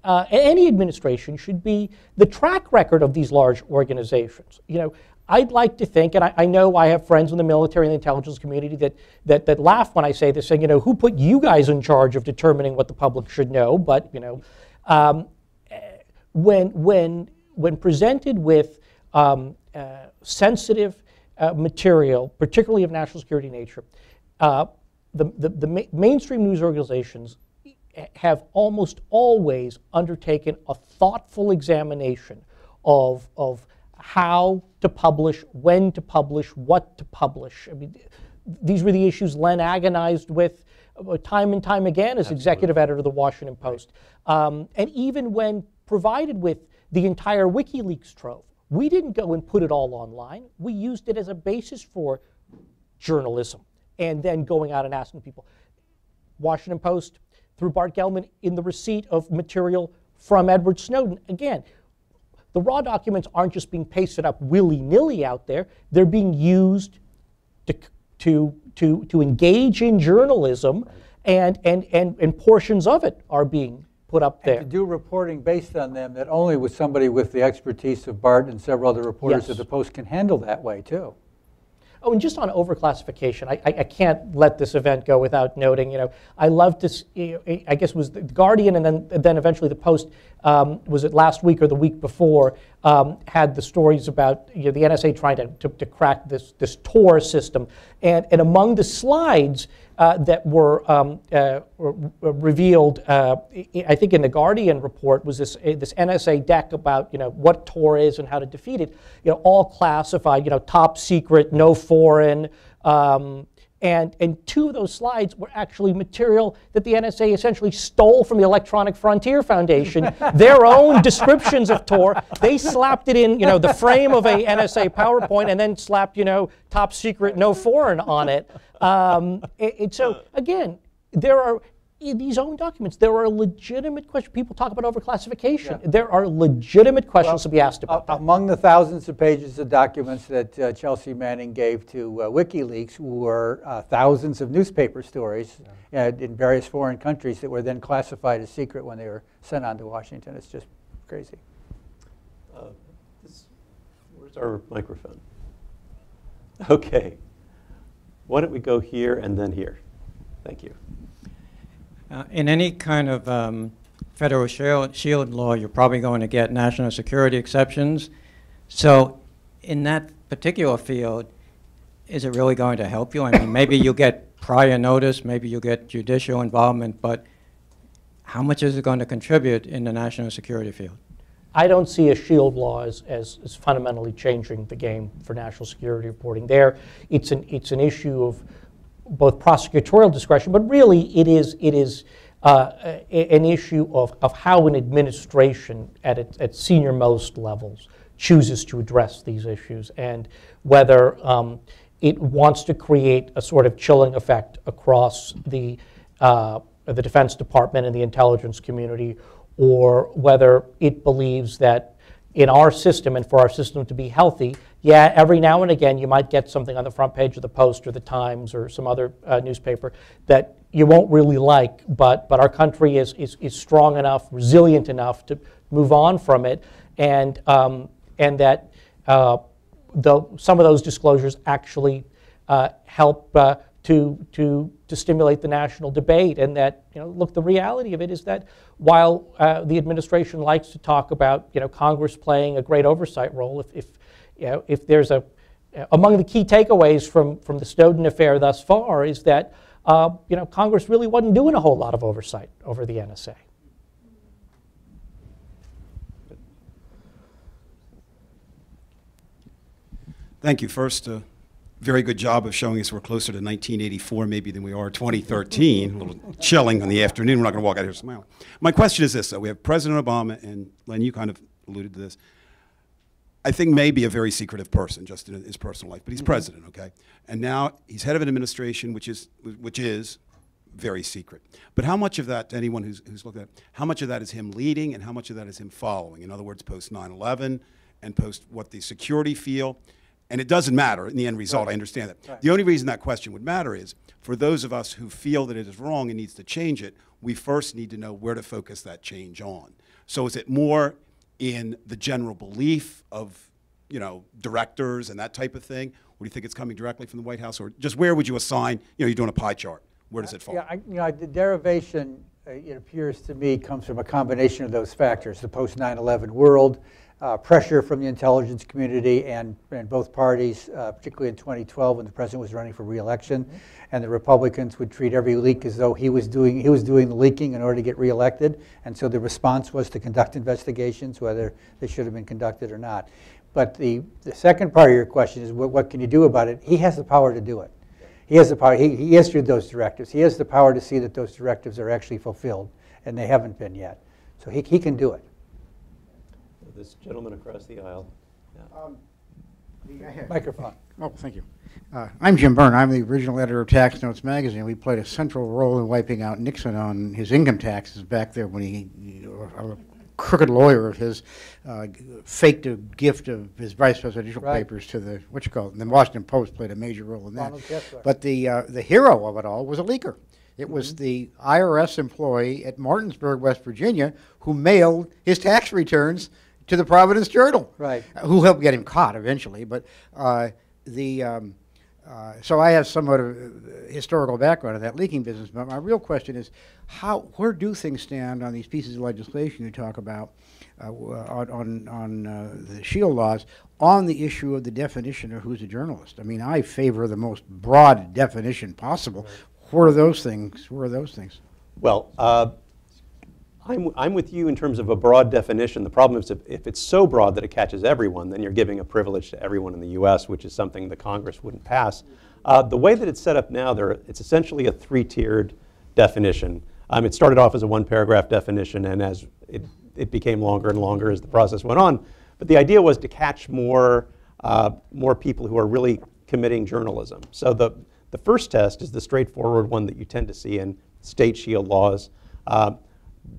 uh, any administration should be the track record of these large organizations. You know, I'd like to think, and I, I know I have friends in the military and the intelligence community that, that, that laugh when I say this, saying, you know, who put you guys in charge of determining what the public should know? But, you know, um, when, when, when presented with um, uh, sensitive uh, material, particularly of national security nature, uh, the, the, the ma- mainstream news organizations have almost always undertaken a thoughtful examination of, of how to publish, when to publish, what to publish. I mean, these were the issues Len agonized with uh, time and time again as executive editor of the Washington Post. Um, and even when provided with the entire WikiLeaks trove, we didn't go and put it all online. We used it as a basis for journalism and then going out and asking people. Washington Post through Bart Gellman in the receipt of material from Edward Snowden. Again, the raw documents aren't just being pasted up willy nilly out there, they're being used to, to, to, to engage in journalism, and, and, and, and portions of it are being put up there To do reporting based on them that only with somebody with the expertise of Bart and several other reporters Yes. at the Post can handle that way, too. Oh, and just on overclassification, I, I, I can't let this event go without noting. You know, I love to. s- you know, I guess it was the Guardian, and then then eventually the Post. Um, was it last week or the week before? Um, had the stories about you know, the NSA trying to, to, to crack this this Tor system, and and among the slides that were, um, uh, were revealed, uh, I I think in the Guardian report was this uh, this NSA deck about you know what Tor is and how to defeat it. You know, all classified. You know, top secret, no foreign. Um, and, and two of those slides were actually material that the NSA essentially stole from the Electronic Frontier Foundation, [laughs] their own descriptions of Tor. They slapped it in, you know, the frame of a NSA PowerPoint and then slapped, you know, top secret, no foreign on it. Um, and, and so, again, there are, in these own documents, there are legitimate questions. People talk about overclassification. There are legitimate questions to be asked about Uh, that. Among the thousands of pages of documents that uh, Chelsea Manning gave to uh, WikiLeaks were uh, thousands of newspaper stories uh, in various foreign countries that were then classified as secret when they were sent on to Washington. It's just crazy. This- Where's our microphone? [laughs] Okay. Why don't we go here and then here? Thank you. Uh, In any kind of um, federal shield, shield law, you're probably going to get national security exceptions. So in that particular field, is it really going to help you? I mean, maybe you'll get prior notice, maybe you'll get judicial involvement, but how much is it going to contribute in the national security field? I don't see a shield law as, as, as fundamentally changing the game for national security reporting. There, it's an, it's an issue of both prosecutorial discretion, but really it is, it is uh, a- an issue of, of how an administration at, its, at senior most levels chooses to address these issues and whether um, it wants to create a sort of chilling effect across the, uh, the Defense Department and the intelligence community, or whether it believes that in our system and for our system to be healthy, yeah, every now and again you might get something on the front page of the Post or the Times or some other uh, newspaper that you won't really like, but, but our country is, is, is strong enough, resilient enough to move on from it, and, um, and that uh, though some of those disclosures actually uh, help uh, to, to, to stimulate the national debate. And that, you know, look, the reality of it is that while uh, the administration likes to talk about, you know, Congress playing a great oversight role, if, if, you know, if there's a, among the key takeaways from, from the Snowden affair thus far is that, uh, you know, Congress really wasn't doing a whole lot of oversight over the NSA. Thank you. First, a very good job of showing us we're closer to 1984 maybe than we are 2013. A little chilling in the afternoon. We're not going to walk out here smiling. My question is this, though. We have President Obama, and Len, you kind of alluded to this. I think maybe a very secretive person just in his personal life, but he's mm-hmm. president, okay? And now he's head of an administration which is, which is very secret. But how much of that, to anyone who's, who's looked at it, how much of that is him leading and how much of that is him following? In other words, post 9 11 and post what the security feel. And it doesn't matter in the end result, I understand that. The only reason that question would matter is for those of us who feel that it is wrong and needs to change it, we first need to know where to focus that change on. So is it more in the general belief of, you know, directors and that type of thing? Or do you think it's coming directly from the White House? Or just where would you assign, you know, you're doing a pie chart. Where does it fall? Yeah, I, you know, the derivation, uh, it appears to me, comes from a combination of those factors, the post 9/11 world, uh, pressure from the intelligence community and, and both parties, uh, particularly in 2012 when the president was running for reelection, Mm-hmm. and the Republicans would treat every leak as though he was doing he was doing the leaking in order to get reelected, and so the response was to conduct investigations, whether they should have been conducted or not. But the, the second part of your question is what, what can you do about it? He has the power to do it. He has the power. He, he issued those directives. He has the power to see that those directives are actually fulfilled, and they haven't been yet. So he, he can do it. This gentleman across the aisle. Microphone. Oh, thank you. Uh, I'm Jim Byrne. I'm the original editor of Tax Notes magazine. We played a central role in wiping out Nixon on his income taxes back there when he, a crooked lawyer of his, uh, faked a gift of his vice presidential Right. papers to the, what you call it, the Washington Post played a major role in that. Ronald Kessler. But the, uh, the hero of it all was a leaker. It was Mm-hmm. the IRS employee at Martinsburg, West Virginia, who mailed his tax returns to the Providence Journal. Right. Who helped get him caught eventually. But uh, the, um, uh, so I have somewhat of uh, historical background in that leaking business. But my real question is, how, where do things stand on these pieces of legislation you talk about uh, on, on, on uh, the Shield laws on the issue of the definition of who's a journalist? I mean, I favor the most broad definition possible. Where are those things? Where are those things? Well, uh, I'm, I'm with you in terms of a broad definition. The problem is if, if it's so broad that it catches everyone, then you're giving a privilege to everyone in the U.S., which is something the Congress wouldn't pass. Uh, the way that it's set up now, there, it's essentially a three-tiered definition. Um, it started off as a one-paragraph definition, and as it, it became longer and longer as the process went on. But the idea was to catch more, uh, more people who are really committing journalism. So the, the first test is the straightforward one that you tend to see in state shield laws. Uh,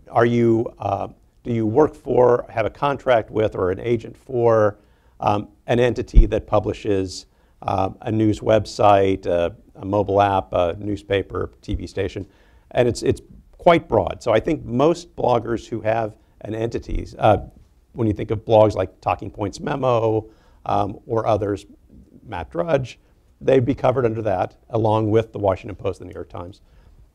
are you, uh, do you work for, have a contract with, or an agent for um, an entity that publishes uh, a news website, a, mobile app, a newspaper, TV station? And it's, it's quite broad. So I think most bloggers who have an entity, uh, when you think of blogs like Talking Points Memo um, or others, Matt Drudge, they'd be covered under that, along with the Washington Post, and the New York Times.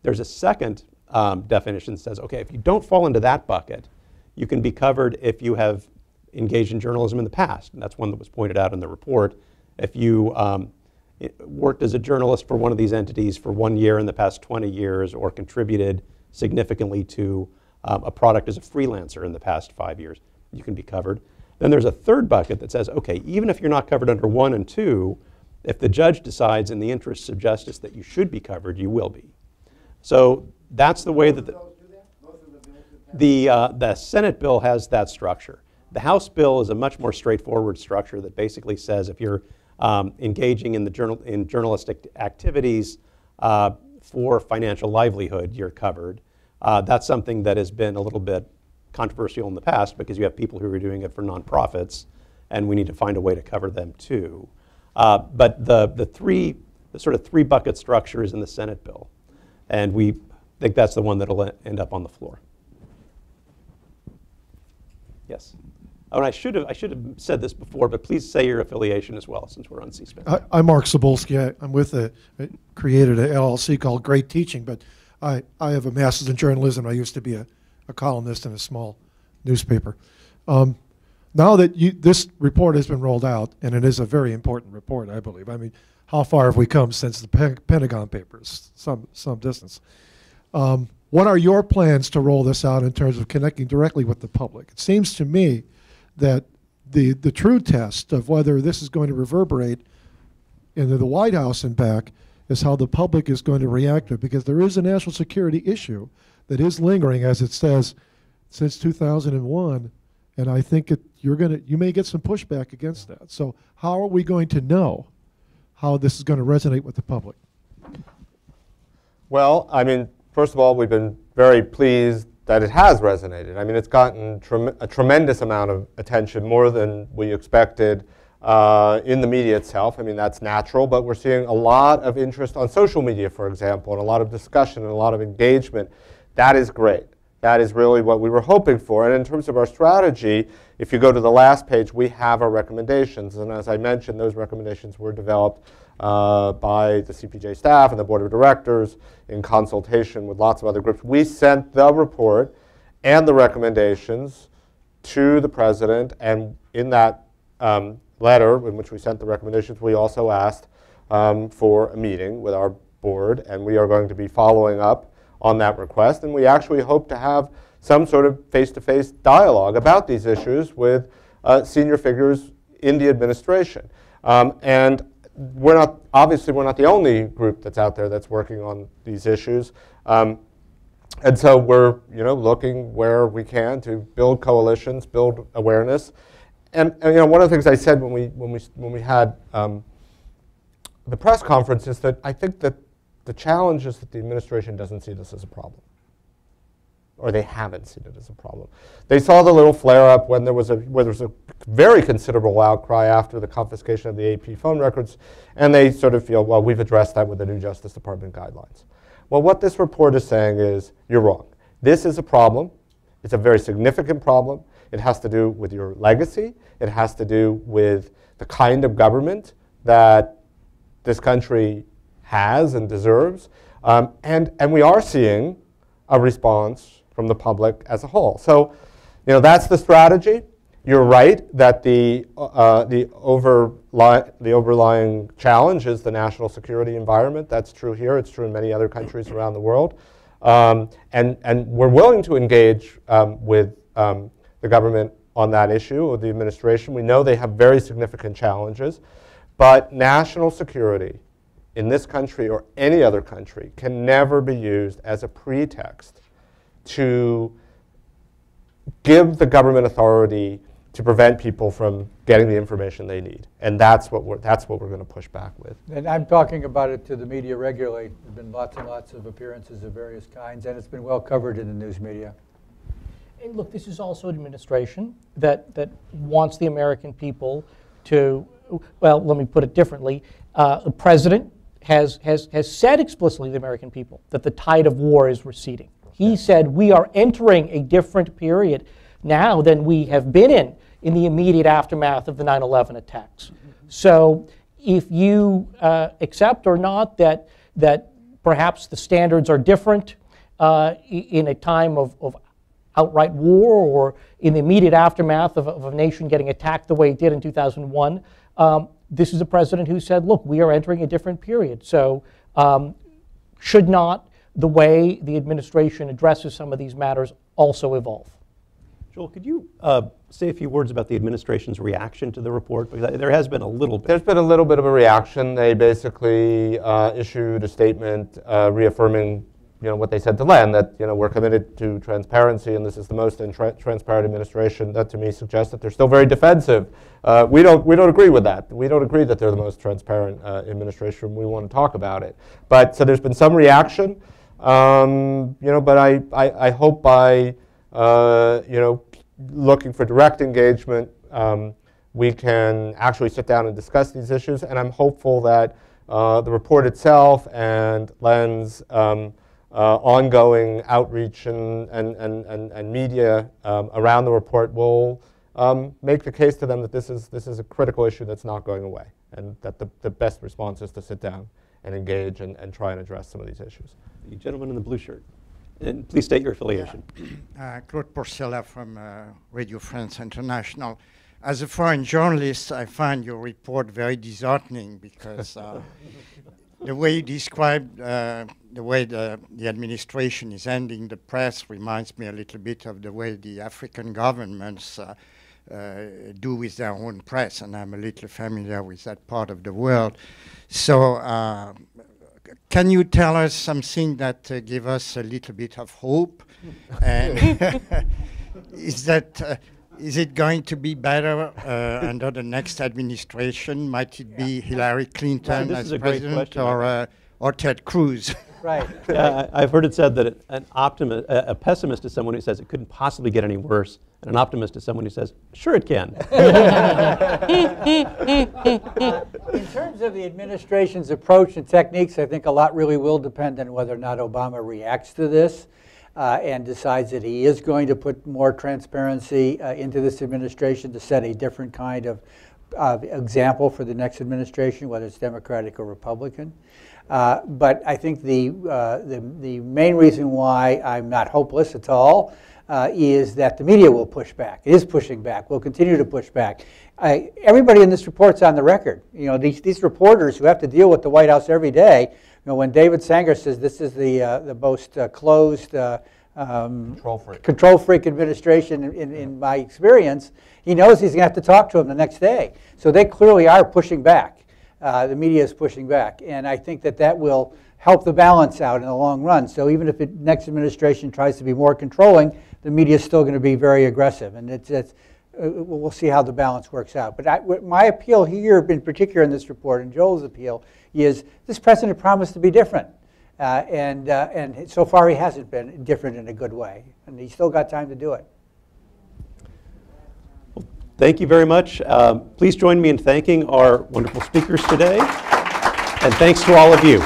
There's a second um, definition says, okay, if you don't fall into that bucket, you can be covered if you have engaged in journalism in the past. And that's one that was pointed out in the report. If you um, worked as a journalist for one of these entities for one year in the past 20 years or contributed significantly to um, a product as a freelancer in the past five years, you can be covered. Then there's a third bucket that says, okay, even if you're not covered under one and two, if the judge decides in the interests of justice that you should be covered, you will be. So that's the way that the, the, uh, the Senate bill has that structure. The House bill is a much more straightforward structure that basically says if you're um, engaging in the journal, in journalistic activities uh, for financial livelihood, you're covered. Uh, that's something that has been a little bit controversial in the past because you have people who are doing it for nonprofits, and we need to find a way to cover them too. Uh, but the, the three, the sort of three bucket structure is in the Senate bill, and we think that's the one that'll end up on the floor. Yes. Oh, and I should have I should have said this before, but please say your affiliation as well, since we're on C-SPAN. I, I'm Mark Cebulski. I, I'm with a, I created a LLC called Great Teaching, but I, I have a master's in journalism. I used to be a, a columnist in a small newspaper. Um, now that you, this report has been rolled out, and it is a very important report, I believe. I mean, how far have we come since the Pen- Pentagon Papers? Some some distance. Um, what are your plans to roll this out in terms of connecting directly with the public? It seems to me that the the true test of whether this is going to reverberate into the White House and back is how the public is going to react to it, because there is a national security issue that is lingering, as it says, since 2001, and I think it, you're to you may get some pushback against that. So how are we going to know how this is going to resonate with the public? Well, I mean, first of all, we've been very pleased that it has resonated. I mean, it's gotten trem- a tremendous amount of attention, more than we expected uh, in the media itself. I mean, that's natural, but we're seeing a lot of interest on social media, for example, and a lot of discussion and a lot of engagement. That is great. That is really what we were hoping for. And in terms of our strategy, if you go to the last page, we have our recommendations. And as I mentioned, those recommendations were developed uh, by the CPJ staff and the board of directors in consultation with lots of other groups. We sent the report and the recommendations to the president, and in that um, letter in which we sent the recommendations, we also asked um, for a meeting with our board, and we are going to be following up on that request. And we actually hope to have some sort of face-to-face dialogue about these issues with uh, senior figures in the administration. Um, and we're not, obviously, we're not the only group that's out there that's working on these issues. Um, and so we're, you know, looking where we can to build coalitions, build awareness. And, and you know, one of the things I said when we, when we, when we had um, the press conference is that I think that the challenge is that the administration doesn't see this as a problem or they haven't seen it as a problem. They saw the little flare up when there was a where there was a very considerable outcry after the confiscation of the AP phone records, and they sort of feel, well, we've addressed that with the new Justice Department guidelines. Well, what this report is saying is, you're wrong. This is a problem. It's a very significant problem. It has to do with your legacy. It has to do with the kind of government that this country has and deserves. Um, and, and we are seeing a response from the public as a whole. So, you know, that's the strategy. You're right that the, uh, the, overli- the overlying challenge is the national security environment. That's true here. It's true in many other countries around the world. Um, and, and we're willing to engage um, with um, the government on that issue, with the administration. We know they have very significant challenges. But national security in this country or any other country can never be used as a pretext to give the government authority to prevent people from getting the information they need. And that's what we're, that's what we're going to push back with. And I'm talking about it to the media regularly. There have been lots and lots of appearances of various kinds, and it's been well covered in the news media. And look, this is also an administration that, that wants the American people to, well, let me put it differently. Uh, the president has, has, has said explicitly to the American people that the tide of war is receding. He said, We are entering a different period now than we have been in in the immediate aftermath of the 9 11 attacks. So, if you uh, accept or not that, that perhaps the standards are different uh, in a time of, of outright war or in the immediate aftermath of, of, a nation getting attacked the way it did in 2001, um, this is a president who said, look, we are entering a different period. So, um, should not the way the administration addresses some of these matters also evolve. Joel, could you uh, say a few words about the administration's reaction to the report? Because there has been a little bit. There's been a little bit of a reaction. They basically uh, issued a statement uh, reaffirming you know, what they said to Len, that you know, we're committed to transparency and this is the most intra- transparent administration. That to me suggests that they're still very defensive. Uh, we, don't, we don't agree with that. We don't agree that they're the most transparent uh, administration. We want to talk about it. But so there's been some reaction. Um, you know, but I, I, I hope by uh, you know looking for direct engagement, um, we can actually sit down and discuss these issues. And I'm hopeful that uh, the report itself and Len's um, uh, ongoing outreach and, and, and, and, and media um, around the report will um, make the case to them that this is, this is a critical issue that's not going away, and that the, the best response is to sit down and engage and, and try and address some of these issues. The gentleman in the blue shirt. And please state your affiliation. Uh, Claude Porcella from uh, Radio France International. As a foreign journalist, I find your report very disheartening because uh, [laughs] the way you describe uh, the way the, the administration is ending the press reminds me a little bit of the way the African governments uh, uh, do with their own press, and I'm a little familiar with that part of the world. So, uh, can you tell us something that uh, give us a little bit of hope? [laughs] and [laughs] is that uh, is it going to be better uh, under the next administration? Might it be Hillary Clinton this as is a great president question. or uh, or Ted Cruz? [laughs] Right. [laughs] Yeah, I- I've heard it said that an optimist, a a pessimist is someone who says it couldn't possibly get any worse, and an optimist is someone who says, sure it can. [laughs] In terms of the administration's approach and techniques, I think a lot really will depend on whether or not Obama reacts to this uh, and decides that he is going to put more transparency uh, into this administration to set a different kind of uh, example for the next administration, whether it's Democratic or Republican. Uh, but I think the, uh, the, the main reason why I'm not hopeless at all uh, is that the media will push back. It is pushing back. Will continue to push back. I, everybody in this report's on the record. You know, these, these reporters who have to deal with the White House every day. You know, when David Sanger says this is the uh, the most uh, closed. Uh, um, Control freak. control freak administration in, in, in my experience, he knows he's going to have to talk to him the next day. So they clearly are pushing back. Uh, the media is pushing back. And I think that that will help the balance out in the long run. So even if the next administration tries to be more controlling, the media is still going to be very aggressive. And it's, it's, uh, we'll see how the balance works out. But I, my appeal here, in particular in this report, and Joel's appeal, is this president promised to be different. Uh, and, uh, and so far he hasn't been different in a good way. And he's still got time to do it. Thank you very much. Um, Please join me in thanking our wonderful speakers today, and thanks to all of you.